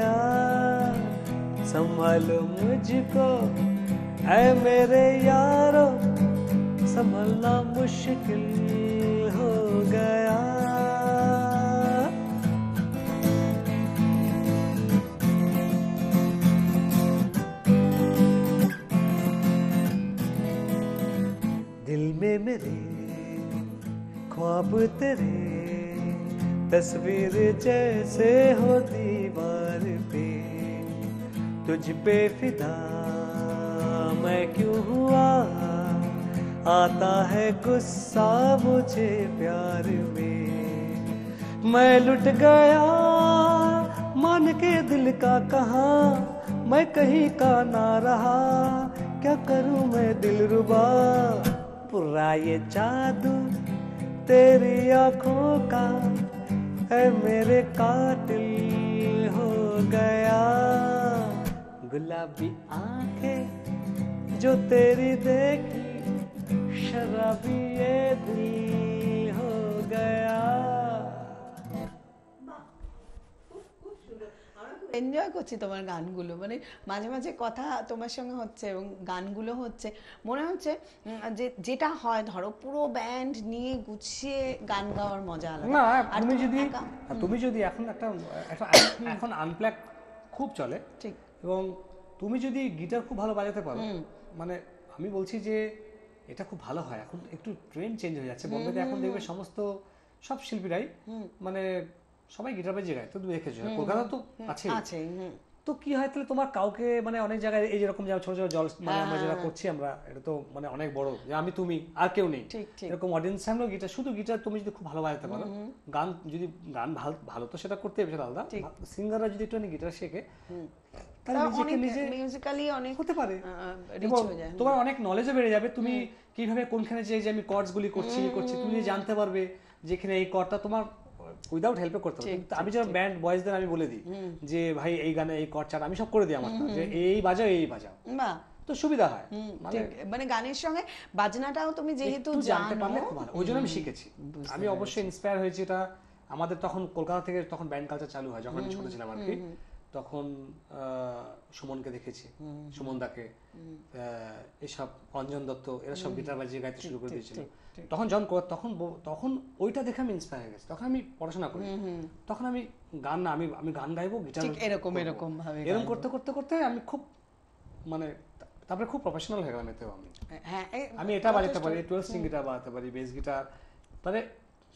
संभालो मुझको। ऐ मेरे यारो, संभलना मुश्किल हो गया। दिल में मेरे ख्वाब तेरे, तस्वीर जैसे हो दीवार। तुझ पे फिदा। मैं क्यों हुआ? आता है गुस्सा मुझे प्यार में। मैं लुट गया, मान के दिल का कहा। मैं कहीं का ना रहा, क्या करूँ मैं दिल रुबा? पूरा ये जादू तेरी आँखों का है मेरे कातिल हो गया गुलाबी आंखें जो तेरी देखी शराबी ये दिल हो गया এনজয় করছি তোমার গানগুলো মানে মাঝে মাঝে কথা তোমার সঙ্গে হচ্ছে এবং গানগুলো হচ্ছে মনে হচ্ছে উম, যে যেটা হয় ধরো পুরো ব্যান্ড নিয়ে গুছিয়ে গান গাওয়ার মজা আলাদা না আর তুমি যদি একা- তুমি যদি এখন একটা একটা এখন আনপ্ল্যাক *coughs* খুব চলে ঠিক এবং তুমি যদি গিটার খুব ভালো বাজাতে পারো মানে আমি বলছি যে এটা খুব ভালো হয়। এখন একটু ট্রেন্ড চেঞ্জ হয়ে যাচ্ছে। বম্বেতে এখন দেখবে সমস্ত সব শিল্পীরাই মানে সবাই গিটার বাজিয়ে গায়। তো তুমি দেখেছ কলকাতা তো আছে তো কি হয় তাহলে তোমার কাউকে মানে অনেক জায়গায় এই যেরকম যেমন ছোট ছোট জল মানে আমরা হ্যাঁ, যেটা করছি আমরা এটা তো মানে অনেক বড়। যে আমি তুমি আর কেউ নেই। এরকম অডিয়েন্স সামনেও গিটার শুধু গিটার তুমি যদি খুব ভালো বাজাতে পারো গান যদি গান ভালো ভালো তো সেটা করতে হবে সেটা আলাদা। সিঙ্গাররা যদি একটু গিটার শেখে মিউজিক্যালি অনেক হতে পারে। তোমার অনেক নলেজও বেড়ে যাবে তুমি কীভাবে কোনখানে যে আমি কর্ডস গুলি করছি করছি তুমি জানতে পারবে যেখানে এই কর্ডটা তোমার উইদাউট হেল্পে করতে পারবে আমি যেমন ব্যান্ড বয়েজদের আমি বলে দিই যে ভাই এই গানে এই কর্ড আমি সব করে দিই আমার যে এই বাজাও এই বাজাও। বাহ তো সুবিধা হয়। মানে মানে গানের সঙ্গে বাজনাটাও তুমি যেহেতু জানতে জানো পারলে খুব ভালো। ওই জন্য আমি শিখেছি। আমি অবশ্যই ইন্সপায়ার হয়েছি এটা। আমাদের তখন কলকাতা থেকে তখন ব্যান্ড কালচার চালু হয় যখন আমি ছোট ছিলাম আর কি। তখন সুমনকে দেখেছি। সুমন দাকে এসব অঞ্জন দত্ত এরা সব গিটার বাজিয়ে গাইতে শুরু করে দিয়েছিল। তখন কর- তখন তখন ওইটা দেখে আমি ইন্সপায়ার হয়ে গেছি। তখন আমি পড়াশোনা করি। তখন আমি গান না আমি আমি গান গাইবো গিটার এরকম এরকম ভাবে এরকম করতে করতে করতে আমি খুব মানে তারপরে খুব প্রফেশনাল হয়ে গেলাম এতেও আমি। হ্যাঁ আমি এটা বাজাতে পারি টুয়েলভ স্ট্রিং গিটার বাজাতে পারি বেস গিটার মানে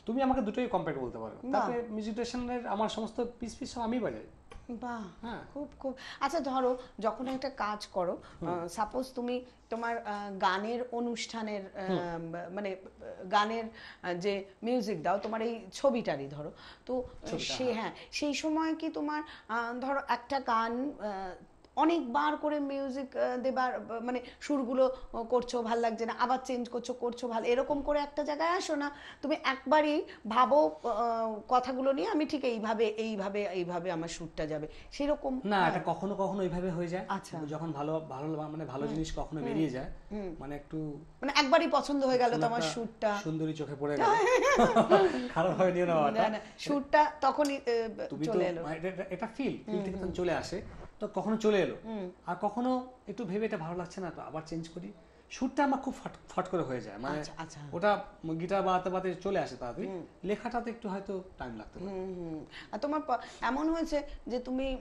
তুমি আমাকে দুটোই কম্পেয়ার বলতে পারো। তারপরে মিউজিক আমার সমস্ত পিস পিস সব আমি বাজাই। বাহ হ্যাঁ। খুব খুব। আচ্ছা ধরো যখন একটা কাজ করো সাপোজ তুমি তোমার গানের অনুষ্ঠানের মানে গানের যে মিউজিক দাও তোমার এই ছবিটারই ধরো। তো সে হ্যাঁ। সেই সময় কি তোমার ধরো একটা গান অনেকবার করে মিউজিক দেবার মানে সুরগুলো করছ ভালো লাগছে না আবার চেঞ্জ করছ করছ ভালো এরকম করে একটা জায়গায় আসো না। তুমি একবারই ভাবো আহ, কথাগুলো নিয়ে আমি ঠিক এইভাবে এইভাবে এইভাবে আমার সুরটা যাবে। সেরকম না এটা কখনো কখনো এইভাবে হয়ে যায়। আচ্ছা। যখন ভালো ভালো মানে ভালো জিনিস কখনো বেরিয়ে যায় মানে একটু মানে একবারই পছন্দ হয়ে গেল তোমার সুরটা। সুন্দরী চোখে পড়ে গেল। *laughs* খারাপ হয়ে না না সুরটা তখনই চলে এলো। এটা- এটা- এটা ফিল ফিল থেকে তখন চলে আসে। তো কখনো চলে এলো? আর কখনো একটু ভেবে এটা ভালো লাগছে না? তো আবার চেঞ্জ করি। সুরটা আমার খুব ফট করে হয়ে যায়। মানে আচ্ছা, আচ্ছা। ওটা গিটার বাজাতে বাজাতে চলে আসে তাড়াতাড়ি। লেখাটাতে একটু হয়তো টাইম লাগতে পারে। আর তোমার এমন হয়েছে যে তুমি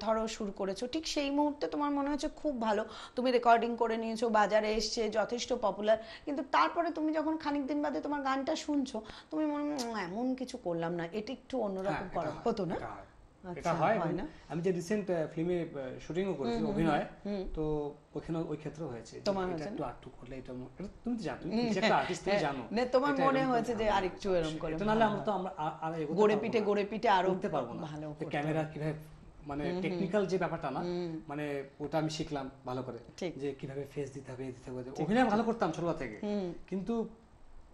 ধরো শুরু করেছ ঠিক সেই মুহূর্তে তোমার মনে হচ্ছে খুব ভালো। তুমি রেকর্ডিং করে নিয়েছো বাজারে এসছে যথেষ্ট পপুলার কিন্তু তারপরে তুমি যখন খানিক দিন বাদে তোমার গানটা শুনছো তুমি মনে এমন কিছু করলাম না এটা একটু অন্যরকম হ্যাঁ, করা হতো না? এটা হয়। আচ্ছা, এটা হয়। হয়? আমি যে রিসেন্ট ফিল্মে শুটিংও করেছি অভিনয় তো ওখানে ওই ক্ষেত্রেও হয়েছে তোমার এটা একটু আটটু করলে এটা তুমি তো জানো তুমি একটা আর্টিস্ট তুমি হ্যাঁ, জানো না, তোমার মনে হয়েছে যে আরেকটু এরকম করে এটা নাহলে আমরা তো আমরা গড়ে পিঠে। গড়ে পিঠে আরও করতে পারব না। ভালো ক্যামেরা কীভাবে মানে টেকনিক্যাল যে ব্যাপারটা না মানে ওটা আমি শিখলাম ভালো করে। যে কীভাবে ফেস দিতে হবে দিতে হবে। অভিনয় ভালো করতাম ছোটবেলা থেকে। কিন্তু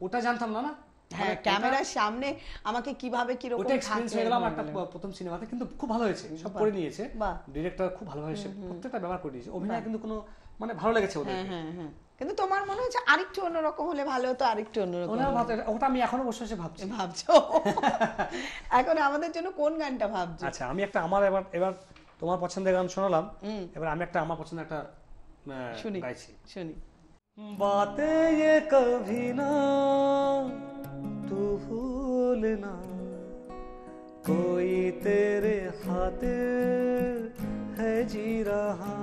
ওটা জানতাম না না হ্যাঁ মানে ক্যামেরার সামনে আমাকে কীভাবে কীরকম ওটা এক্সপিরিয়েন্স হয়ে গেলাম একটা প্রথম সিনেমাতে কিন্তু খুব ভালো হয়েছে সব করে নিয়েছে। ডিরেক্টর খুব ভালোভাবে সে প্রত্যেকটা ব্যবহার করে দিয়েছে অভিনয় কিন্তু কোনো মানে ভালো লেগেছে ওদের। হ্যাঁ হ্যাঁ কিন্তু তোমার মনে হচ্ছে আরেকটু অন্যরকম হলে ভালো হতো আরেকটু অন্যরকম ওটা আমি এখনও বসে বসে ভাবছি। ভাবছ? *laughs* এখন আমাদের জন্য কোন গানটা ভাবছ? আচ্ছা আমি একটা আমার এবার এবার তোমার পছন্দের গান শোনালাম। এবার আমি একটা আমার পছন্দের একটা শুনি গাইছি। শুনি। बातें ये कभी ना, तू भूलना कोई तेरे खातिर है जी रहा,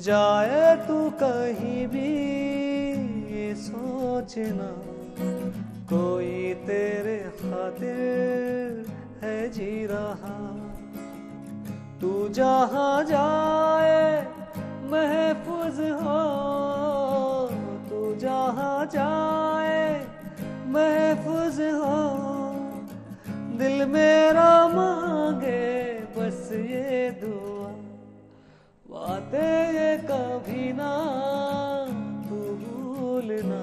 जाए तू कहीं भी ये सोचना कोई तेरे खातिर है जी रहा, तू जहाँ जाए महफूज हो। जहाँ जाए, महफूज हो। दिल मेरा मांगे, बस ये दुआ। बातें ये कभी ना, तू भूलना।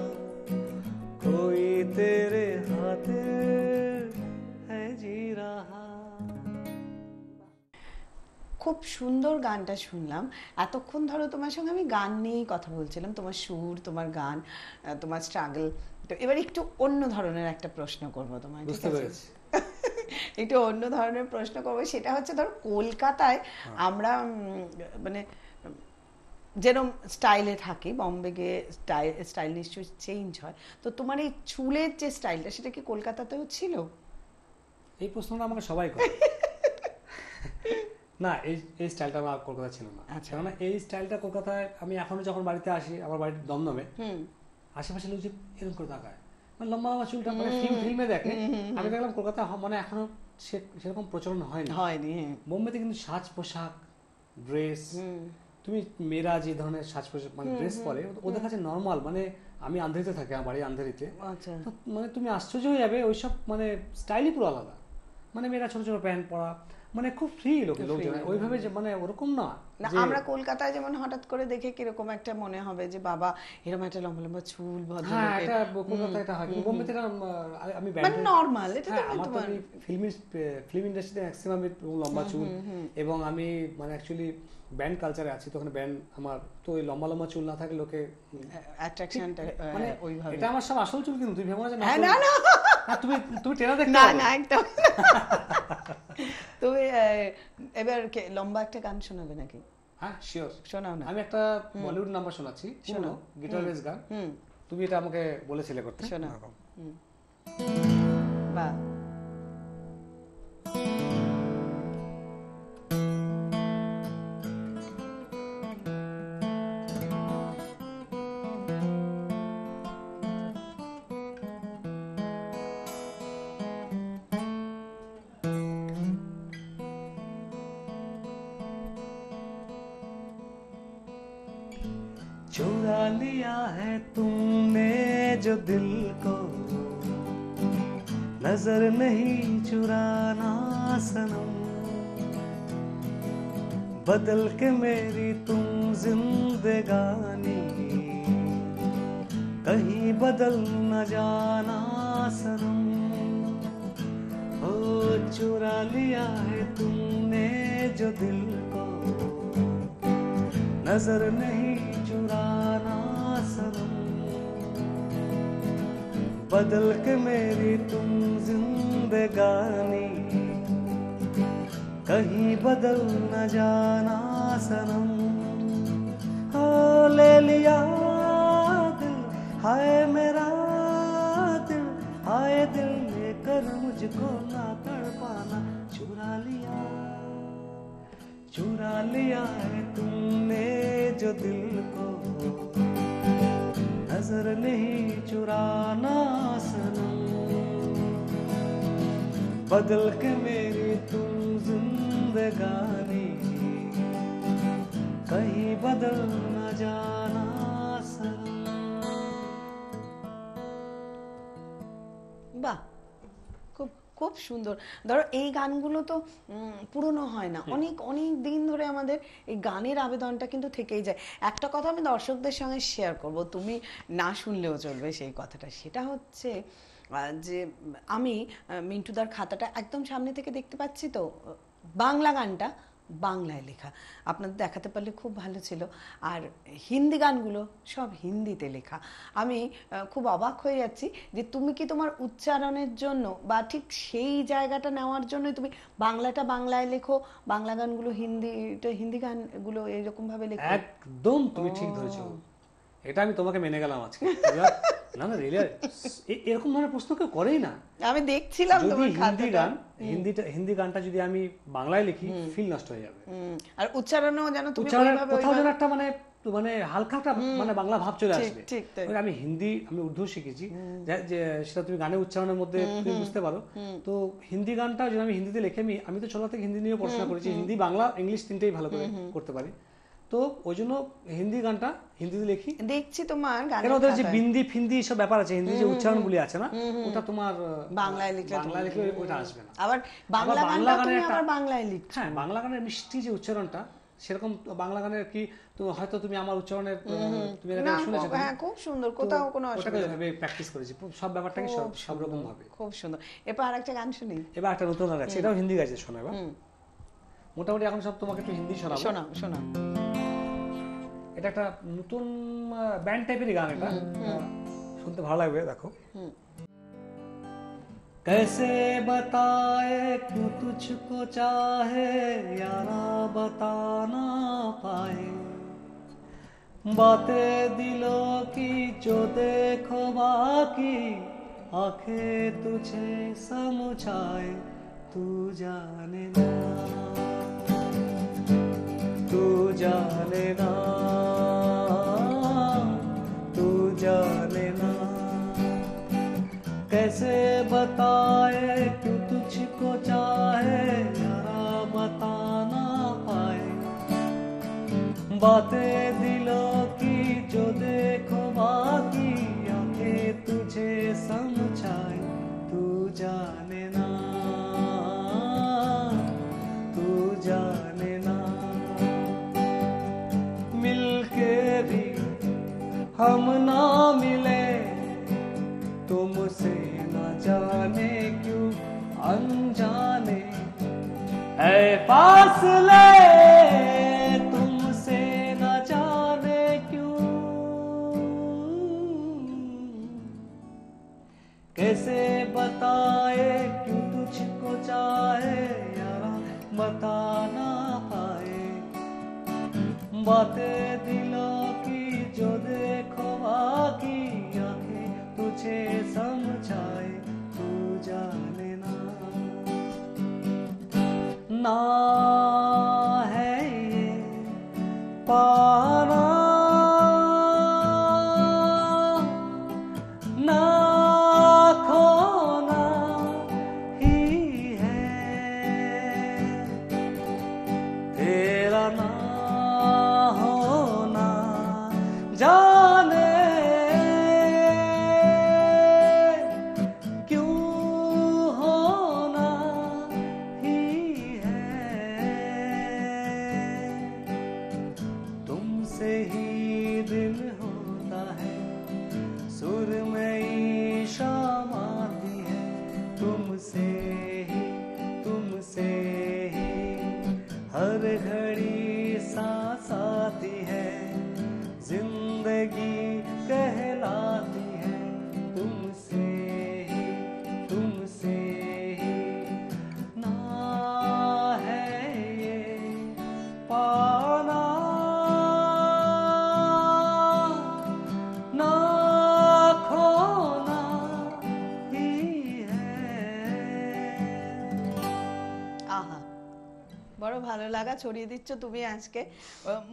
कोई तेरे खातिर খুব সুন্দর গানটা শুনলাম। এতক্ষণ ধরো তোমার সঙ্গে আমি গান নিয়েই কথা বলছিলাম তোমার সুর তোমার গান তোমার স্ট্রাগল তো এবার একটু অন্য ধরনের একটা প্রশ্ন করব ঠিক আছে? *laughs* একটু অন্য ধরনের প্রশ্ন করব সেটা হচ্ছে ধরো কলকাতায় আমরা উম, মানে যেরকম স্টাইলে থাকি বম্বে গিয়ে স্টাইল স্টাইল নিশ্চয়ই চেঞ্জ হয়। তো তোমার এই চুলের যে স্টাইলটা সেটা কি কলকাতাতেও ছিল? এই প্রশ্নটা আমাকে সবাই করে। *laughs* না এই এই স্টাইলটা আমার কলকাতা ছিল না। আচ্ছা। কেননা এই স্টাইলটা কলকাতায় আমি এখনও যখন বাড়িতে আসি আমার বাড়ির দমদমে আশেপাশে লোক যে এরকম করে তাকায়। মানে লম্বা লম্বা চুলটা মানে ফিল্ম ফিল্মে দেখে। আমি দেখলাম কলকাতা মানে এখনও সেরকম প্রচলন হয়নি। হয়নি হ্যাঁ। বোম্বেতে কিন্তু সাজ পোশাক ড্রেস তুমি মেয়েরা যে ধরনের সাজ পোশাক মানে ড্রেস পরে ওদের কাছে নর্মাল মানে আমি আন্ধারিতে থাকি আমার বাড়ি আন্ধারিতে। আচ্ছা। মানে তুমি আশ্চর্য হয়ে যাবে ওইসব মানে স্টাইলই পুরো আলাদা। মানে মেয়েরা ছোট ছোট প্যান্ট পরা মানে খুব ফ্রি লোকে লোকজন ওইভাবে যে মানে ওরকম না না আমরা কলকাতায় যেমন হঠাৎ করে দেখে কীরকম একটা মনে হবে যে বাবা এরকম একটা লম্বা লম্বা চুল হ্যাঁ এটা এটা হয়। বোম্বেতে এটা আমি মানে ব্যান্ড এটা তো হ্যাঁ আমার তো ফিল্ম ফিল্ম ইন্ডাস্ট্রিতে ম্যাক্সিমাম লম্বা চুল। এবং আমি মানে অ্যাকচুয়ালি ব্যান্ড কালচারে আছি তখন ব্যান্ড আমার তো ওই লম্বা লম্বা চুল না থাকলে লোকে অ্যাট্রাকশনটা মানে ওইভাবে। এটা আমার সব আসল চুল কিন্তু তুমি ভেবো না যে হ্যাঁ। না না। তুমি তুমি দেখতে না না একদম। *laughs* তুমি এবার লম্বা একটা গান শোনাবে নাকি? হ্যাঁ শিওর শোনাও না। আমি একটা বলিউড নাম্বার শোনাচ্ছি। শোনো গিটার বেস গান। তুমি এটা আমাকে বলেছিলে করতে। শোনাও। বাহ। बदल के मेरी तुम जिंदगानी। कहीं बदल न जाना सनम। ओ चुरा लिया है तुमने जो दिल को। नज़र नहीं चुराना सनम। बदल के मेरी तुम जिंदगानी। कहीं बदल न जाना सनम। हो ले लिया दिल, हाय मेरा दिल, हाय दिल लेकर मुझको ना तड़पाना चुरा लिया चुरा लिया है तुमने जो दिल को। नज़र नहीं चुराना सनम। बदल के मेरी जिंदगानी कहीं बदल न जाना सनम বাহ খুব খুব সুন্দর ধরো এই গানগুলো তো উম, পুরনো হয় না অনেক অনেক দিন ধরে আমাদের এই গানের আবেদনটা কিন্তু থেকেই যায় একটা কথা আমি দর্শকদের সঙ্গে শেয়ার করব তুমি না শুনলেও চলবে সেই কথাটা সেটা হচ্ছে আহ, যে আমি আহ, মিন্টুদার খাতাটা একদম সামনে থেকে দেখতে পাচ্ছি তো বাংলা গানটা বাংলায় লেখা। আপনাদের দেখাতে পারলে খুব ভালো ছিল। আর হিন্দি গানগুলো সব হিন্দিতে লেখা। আমি খুব অবাক হয়ে যাচ্ছি যে তুমি কি তোমার উচ্চারণের জন্য বা ঠিক সেই জায়গাটা নেওয়ার জন্যই তুমি বাংলাটা বাংলায় লেখো বাংলা গানগুলো হিন্দিটা হিন্দি গানগুলো এরকম ভাবে লেখো? একদম তুমি ঠিক ধরেছো। এটা আমি তোমাকে মেনে গেলাম আজকে। *laughs* না না এরকম ধরনের প্রশ্ন কেউ করেই না। আমি দেখছিলাম যদি হিন্দি গান হিন্দিটা হিন্দি গানটা যদি আমি বাংলায় লিখি ফিল নষ্ট হয়ে যাবে। আর উচ্চারণও যেন তুমি ওইভাবে কোথাও যেন একটা মানে মানে হালকা একটা মানে বাংলা ভাব চলে আসবে। ঠিক তাই। আমি হিন্দি আমি উর্দু শিখেছি। যে সেটা তুমি গানের উচ্চারণের মধ্যে তুমি বুঝতে পারো। তো হিন্দি গানটা যদি আমি হিন্দিতে লিখে আমি আমি তো ছোট থেকে হিন্দি নিয়ে পড়াশোনা করেছি। হিন্দি বাংলা ইংলিশ তিনটেই ভালো করে করতে পারি। তো ওই জন্য হিন্দি গানটা হিন্দিতে লিখি। দেখছি তোমার কেন ওদের যে বিন্দি ফিন্দি সব ব্যাপার আছে হিন্দি যে উচ্চারণগুলি আছে না ওটা তোমার বাংলায় লিখলে বাংলায় লিখলে ওটা আসবে না। আবার বাংলা বাংলা একটা- আবার বাংলায় লিখছো। হ্যাঁ বাংলা গানের মিষ্টি যে উচ্চারণটা সেরকম বাংলা গানের কি তো হয়তো তুমি আমার উচ্চারণের তুমি না, শুনেছো খুব- হ্যাঁ খুব সুন্দর কোথাও কোনো অসুবিধা ভাবে প্র্যাকটিস করেছি সব ব্যাপারটাকে সব সব রকম ভাবে খুব সুন্দর। এরপর আরেকটা গান শুনি। এবার একটা নতুন গান আছে এটাও হিন্দি গাইছে শোনো এবার। হুম। মোটামুটি এখন সব তোমাকে একটু হিন্দি শোনাবো। শোনাও শোনাও। এটা একটা নতুন ব্যান্ড টাইপেরই গান এটা আহ, শুনতে ভালো লাগবে দেখো হুম। कैसे बताए क्यों तुझको चाहे यारा बता ना पाए बातें दिलों की जो देखो बाकी आंखें तुझे समझाए तू जाने ना तू जाने ना बताए क्यों तुझको चाहे जरा बताना पाए बातें फासले तुमसे न जाने क्यों? कैसे बताए क्यों तुझको चाहे यारा बता ना पाए बातें दिलों की जो देखो बाकी आँखें तुझे समझाए, तू जाने ना। ना ছড়িয়ে দিচ্ছ তুমি আজকে।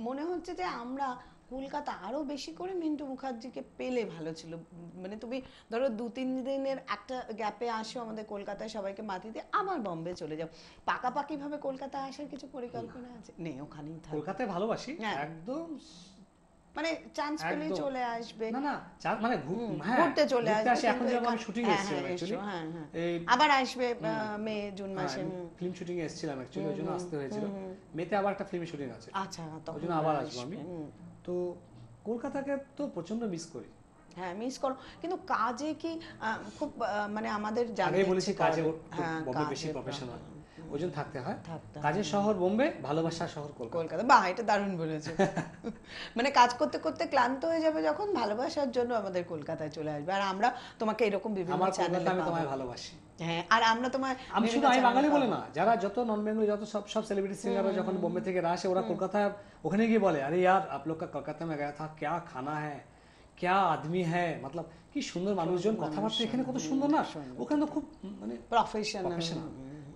মনে হচ্ছে যে আমরা কলকাতা আরও বেশি করে মিন্টু মুখার্জিকে পেলে ভালো ছিল। মানে তুমি ধরো দু তিন দিনের একটা গ্যাপে আসো আমাদের কলকাতায় সবাইকে মাতি দিয়ে আবার বম্বে চলে যাও। পাকাপাকি ভাবে কলকাতায় আসার কিছু পরিকল্পনা আছে? নেই ওখানেই থাকবে কলকাতায় ভালোবাসি। হ্যাঁ। একদম মানে চান্স চলে আসবে। না না মানে হ্যাঁ, ঘুরতে চলে আসবে এখন কিন্তু আমি শুটিং হ্যাঁ, এসেছিলাম হ্যাঁ, অ্যাকচুয়ালি আবার আসবে মে জুন মাসে। ফিল্ম শুটিং এসেছিলাম অ্যাকচুয়ালি ওই জন্য আসতে হয়েছিল। মেতে আবার একটা ফিল্ম শুটিং আছে। আচ্ছা ওই জন্য আবার আসব আমি। তো কলকাতাকে তো প্রচণ্ড মিস করি। হ্যাঁ মিস করো। কিন্তু কাজে কি খুব মানে আমাদের আগেই বলেছি কাজে হ্যাঁ, বেশি প্রফেশনাল ওই জন্য থাকতে হয় থাকতে কাজের শহর বোম্বে ভালোবাসার শহর কলকাতা কলকাতা বাহ এটা দারুণ বলেছো *laughs* মানে কাজ করতে করতে ক্লান্ত হয়ে যাবে যখন ভালোবাসার জন্য আমাদের কলকাতায় চলে আসবে আর আমরা তোমাকে এরকম বিভিন্ন আমার চ্যানেলে কলকাতা আমি তোমায় ভালোবাসি হ্যাঁ আর আমরা তোমার আমি বিভিন্ন শুধু আমি channel বাঙালি বলে পাবো। না যারা যত নন বেঙ্গলি যত সব সব সেলিব্রিটি সিঙ্গাররা যখন বোম্বে থেকে আসে ওরা কলকাতায় ওখানে গিয়ে বলে আরে यार आप लोग का कलकत्ता में गया था क्या खाना है क्या आदमी है मतलब কি সুন্দর মানুষজন কথাবার্তা এখানে কত সুন্দর না ওখানে তো খুব মানে প্রফেশনাল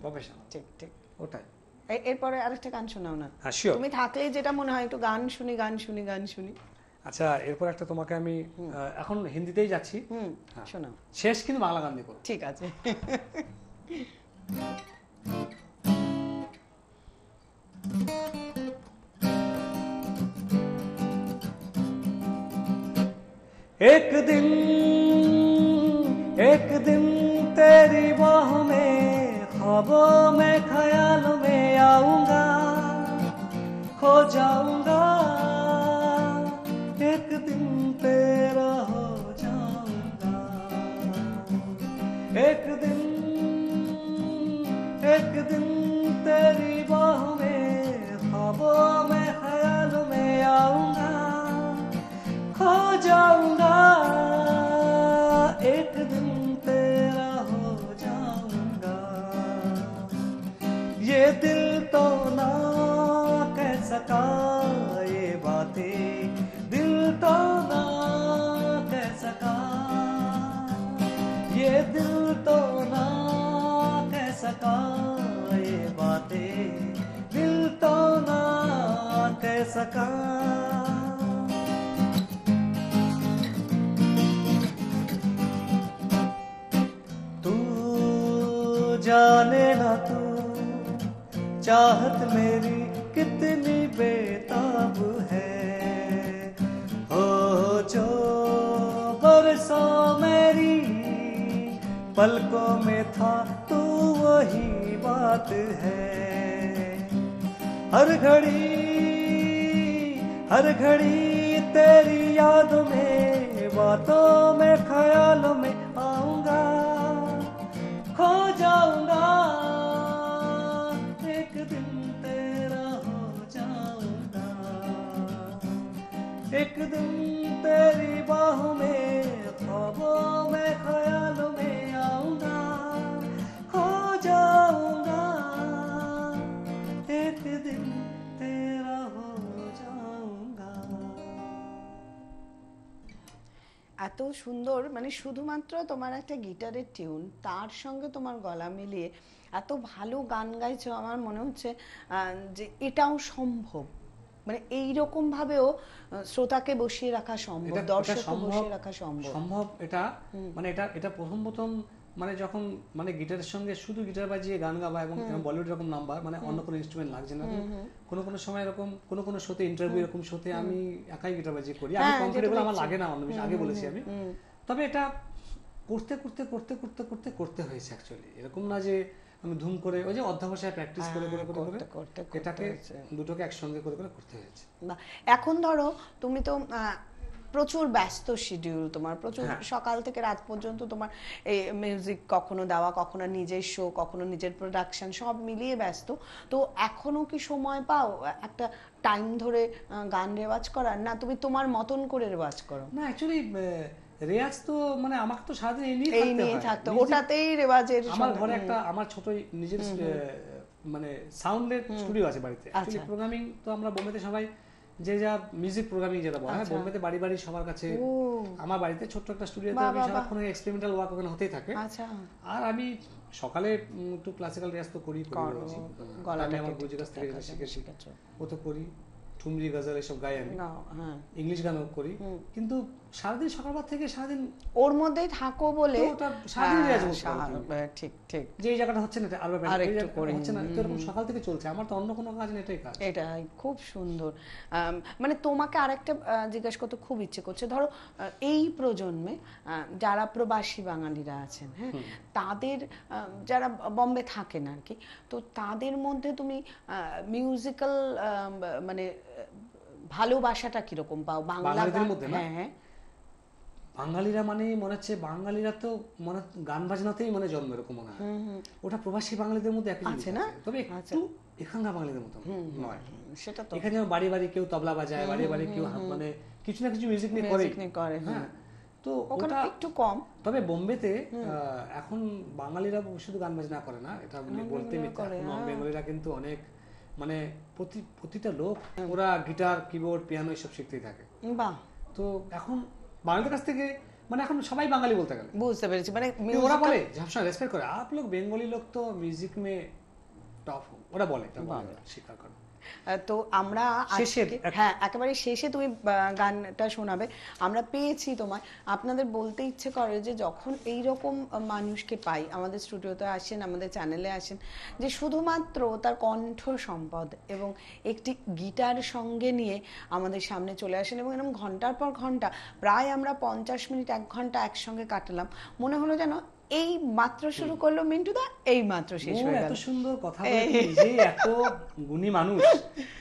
প্রফেশনাল প্রফেশনাল ঠিক ঠিক ওটাই এ- এরপরে আরেকটা গান শোনাও না হ্যাঁ শিওর তুমি থাকলেই যেটা মনে হয় একটু গান শুনি গান শুনি গান শুনি আচ্ছা এরপর একটা তোমাকে আমি আহ, এখন হিন্দিতেই যাচ্ছি হুম হ্যাঁ। শোনাও শেষ কিন্তু বাংলা গান দিয়ে করবো ঠিক আছে एक दिन एक दिन तेरी बाह में ख्वाबों में, ख्याल में आऊँगा, खो जाऊँगा। एक दिन तेरा हो जाऊँगा। एक दिन एक दिन तेरी बाह में ख्वाबों में, ख्याल में आऊँगा, खो जाऊँगा। दिल तो ना সুন্দর মানে শুধুমাত্র তোমার একটা গিটারের টিউন তার সঙ্গে তোমার গলা মিলিয়ে এত ভালো গান গাইছো আমার মনে হচ্ছে আহ, যে এটাও সম্ভব। মানে এই রকম ভাবেও শ্রোতাকে বসিয়ে রাখা সম্ভব দর্শককে বসিয়ে রাখা সম্ভব। সম্ভব এটা মানে এটা এটা প্রথম প্রথম মানে যখন মানে গিটারের সঙ্গে শুধু গিটার বাজিয়ে গান গাওয়া এবং বলিউড এরকম নাম্বার মানে অন্য কোনো ইনস্ট্রুমেন্ট লাগছে না। কোনো কোনো সময় এরকম কোনো কোনো শোতে ইন্টারভিউ এরকম শোতে আমি একাই গিটার বাজিয়ে করি। আমি হ্যাঁ, কমফোর্টেবল আমার লাগে না অন্য আগে বলেছি আমি। তবে এটা করতে করতে করতে করতে করতে করতে হয়েছে অ্যাকচুয়ালি এরকম না যে আমি ধুম করে ওই যে অধ্যাবসায় প্র্যাকটিস করে করে করে করে করতে এটাকে দুটোকে একসঙ্গে করে করে করতে হয়েছে। এখন ধরো তুমি তো প্রচুর ব্যস্ত শিডিউল তোমার প্রচুর হ্যাঁ। সকাল থেকে রাত পর্যন্ত তোমার এই মিউজিক কখনো দেওয়া কখনো নিজের শো কখনো নিজের প্রোডাকশন সব মিলিয়ে ব্যস্ত। তো এখনও কি সময় পাও একটা টাইম ধরে গান রেওয়াজ করার? না তুমি তোমার মতন করে রেওয়াজ করো? না অ্যাকচুয়ালি রেয়াজ তো মানে আমাকে তো সারাদিন এই নিয়ে এই থাকতে নিয়ে। থাকতো ওটাতেই রেওয়াজের আমার ঘরে একটা আমার ছোট নিজের মানে সাউন্ডের স্টুডিও আছে বাড়িতে। অ্যাকচুয়ালি আচ্ছা। প্রোগ্রামিং তো আমরা বোম্বেতে সবাই যে যা মিউজিক প্রোগ্রামিং যেটা বলা হয় আচ্ছা। বোম্বেতে বাড়ি বাড়ি সবার কাছে আমার বাড়িতে ছোট্ট একটা স্টুডিওতে আমি সারাক্ষণ এক্সপেরিমেন্টাল ওয়ার্ক ওখানে হতেই থাকে। আচ্ছা। আর আমি সকালে একটু ক্লাসিক্যাল রেয়াজ তো করি। আমি আমার গুরুজির কাছ থেকে শিখে শিখে। ও তো করি ঠুমরি গজল এসব গাই আমি। হ্যাঁ। ইংলিশ গানও করি। কিন্তু সারাদিন সকালবেলা থেকে সারাদিন ওর মধ্যেই থাকো বলে সারাদিন হ্যাঁ। হ্যাঁ, ঠিক ঠিক। যে এই জায়গাটা হচ্ছে না এটা আরও আর একটু করি। হচ্ছে না এরকম সকাল থেকে চলছে আমার তো অন্য কোনো কাজ নেই এটাই কাজ। এটাই খুব সুন্দর। মানে তোমাকে আরেকটা জিজ্ঞেস করতে খুব ইচ্ছে করছে। ধরো এই প্রজন্মে যারা প্রবাসী বাঙালিরা আছেন হ্যাঁ তাদের যারা বম্বে থাকেন আর কি তো তাদের মধ্যে তুমি মিউজিক্যাল মানে ভালোবাসাটা কীরকম পাও? বাংলা গান- হ্যাঁ হ্যাঁ। বাঙালিরা মানে মনে হচ্ছে বাঙালিরা তো মনে গান বাজনাতেই মানে জন্ম এরকম মনে হয়। ওটা প্রবাসী বাঙালিদের মধ্যে একই আছে না? তবে একটু এখানকার বাঙালিদের মতো নয়। সেটা তো। এখানে বাড়ি বাড়ি কেউ তবলা বাজায় বাড়ি বাড়ি কেউ মানে কিছু না কিছু মিউজিক নিয়ে করে করে, হ্যাঁ তো ওটা একটু কম। তবে বোম্বেতে এখন বাঙালিরা শুধু গান বাজনা করে না এটা মানে বলতে মিথ্যা। এখন বেঙ্গলিরা কিন্তু অনেক মানে প্রতি প্রতিটা লোক হ্যাঁ। ওরা গিটার কিবোর্ড পিয়ানো এসব শিখতেই থাকে। বাহ। তো এখন বাঙালিদের কাছ থেকে মানে এখন সবাই বাঙালি বলতে গেলে। বুঝতে পেরেছি মানে ওরা বলে সবসময় রেসপেক্ট করে। আপ লোক বেঙ্গলি লোক তো মিউজিক মে টপ ওরা বলে স্বীকার করে তো আমরা হ্যাঁ একেবারে শেষে তুমি গানটা শোনাবে। আমরা পেয়েছি তোমায়। আপনাদের বলতে ইচ্ছে করে যে যখন এই রকম মানুষকে পাই আমাদের স্টুডিওতে আসেন আমাদের চ্যানেলে আসেন যে শুধুমাত্র তার কণ্ঠ সম্পদ এবং একটি গিটার সঙ্গে নিয়ে আমাদের সামনে চলে আসেন এবং এরকম ঘণ্টার পর ঘণ্টা প্রায় আমরা পঞ্চাশ মিনিট এক ঘণ্টা একসঙ্গে কাটালাম। মনে হলো যেন এই মাত্র শুরু করল মিন্টুদা এই মাত্র শেষ হয়ে এত সুন্দর কথা বলে এত গুণী মানুষ।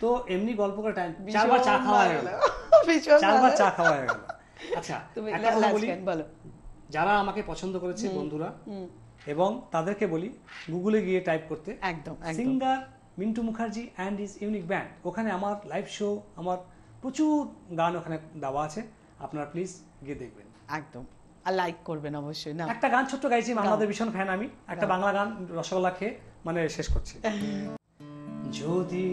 তো এমনি গল্প করে টাইম চারবার চা খাওয়া হয়ে গেল। চারবার চা খাওয়া হয়ে গেল। আচ্ছা তুমি একটা কথা বলি। বলো। যারা আমাকে পছন্দ করেছে বন্ধুরা এবং তাদেরকে বলি গুগলে গিয়ে টাইপ করতে। একদম একদম। Singer Mintu Mukherjee and is Unique band ওখানে আমার লাইভ শো আমার প্রচুর গান ওখানে দেওয়া আছে। আপনারা প্লিজ গিয়ে দেখবেন। একদম। আর লাইক করবেন অবশ্যই না। একটা গান ছোট্ট গাইছি আমাদের ভীষণ ফ্যান আমি। একটা বাংলা গান রসগোল্লা খেয়ে মানে শেষ করছি। যদি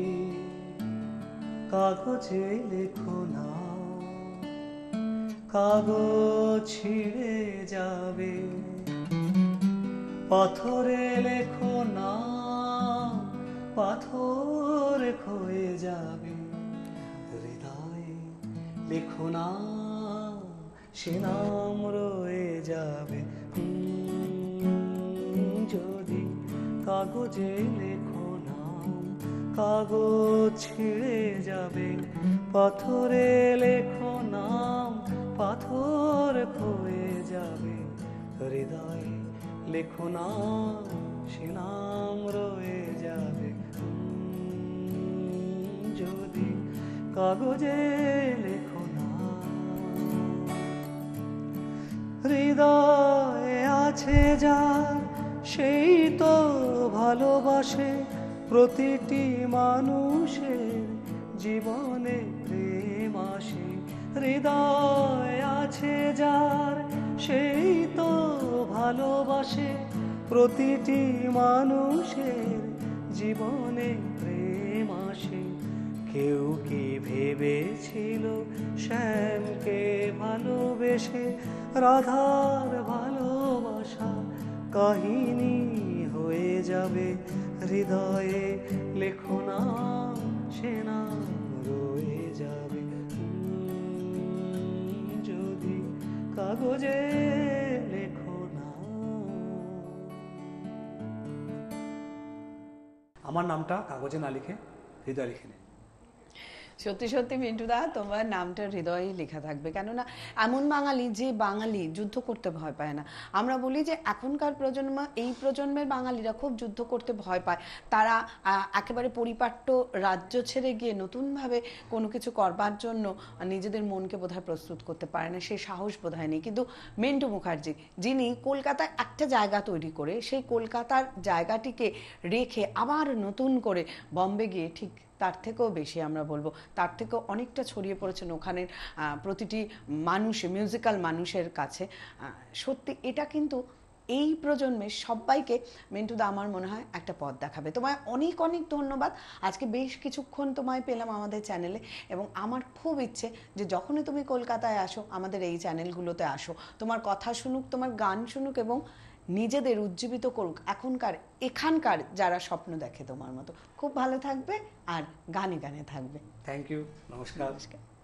কাগজে লেখো না কাগজ ছিঁড়ে যাবে। পাথরে লেখো না পাথর ক্ষয়ে যাবে। হৃদয়ে লেখো না। সে নাম রয়ে যাবে। যদি কাগজে লেখো নাম, কাগজ ছিঁড়ে যাবে। পাথরে লেখো নাম, পাথর ক্ষয়ে যাবে। হৃদয়ে লেখো নাম সে নাম রয়ে যাবে। যদি কাগজে লেখো হৃদয়ে আছে যার, সেই তো ভালোবাসে প্রতিটি মানুষের জীবনে প্রেম আসে। হৃদয় আছে যার, সেই তো ভালোবাসে প্রতিটি মানুষের জীবনে কেউ কি ভেবেছিল শ্যামকে ভালোবেসে? রাধার ভালোবাসা কাহিনী হয়ে যাবে। হৃদয়ে লেখো না, সে নাম রয়ে যাবে। যদি কাগজে লেখো না। আমার নামটা কাগজে না লিখে হৃদয় লিখে নে সত্যি সত্যি মিন্টুদা, তোমার নামটা হৃদয়ে লেখা থাকবে। কেননা এমন বাঙালি যে বাঙালি যুদ্ধ করতে ভয় পায় না। আমরা বলি যে এখনকার প্রজন্ম, এই প্রজন্মের বাঙালিরা খুব যুদ্ধ করতে ভয় পায়। তারা একেবারে পরিপাট্য রাজ্য ছেড়ে গিয়ে নতুনভাবে কোনো কিছু করবার জন্য নিজেদের মনকে বোধহয় প্রস্তুত করতে পারে না। সেই সাহস বোধহয় নেই। কিন্তু মিন্টু মুখার্জি, যিনি কলকাতায় একটা জায়গা তৈরি করে, সেই কলকাতার জায়গাটিকে রেখে আবার নতুন করে বম্বে গিয়ে ঠিক তার থেকেও বেশি আমরা বলব। তার থেকেও অনেকটা ছড়িয়ে পড়েছেন ওখানের প্রতিটি মানুষ মিউজিক্যাল মানুষের কাছে। সত্যি এটা কিন্তু এই প্রজন্মের সবাইকে মিন্টুদা আমার মনে হয় একটা পথ দেখাবে। তোমায় অনেক অনেক ধন্যবাদ। আজকে বেশ কিছুক্ষণ তোমায় পেলাম আমাদের চ্যানেলে এবং আমার খুব ইচ্ছে যে যখনই তুমি কলকাতায় আসো, আমাদের এই চ্যানেলগুলোতে আসো। তোমার কথা শুনুক, তোমার গান শুনুক এবং নিজেদের উজ্জীবিত করুক। এখনকার এখানকার যারা স্বপ্ন দেখে তোমার মতো। খুব ভালো থাকবে আর গানে গানে থাকবে। থ্যাংক ইউ নমস্কার। নমস্কার।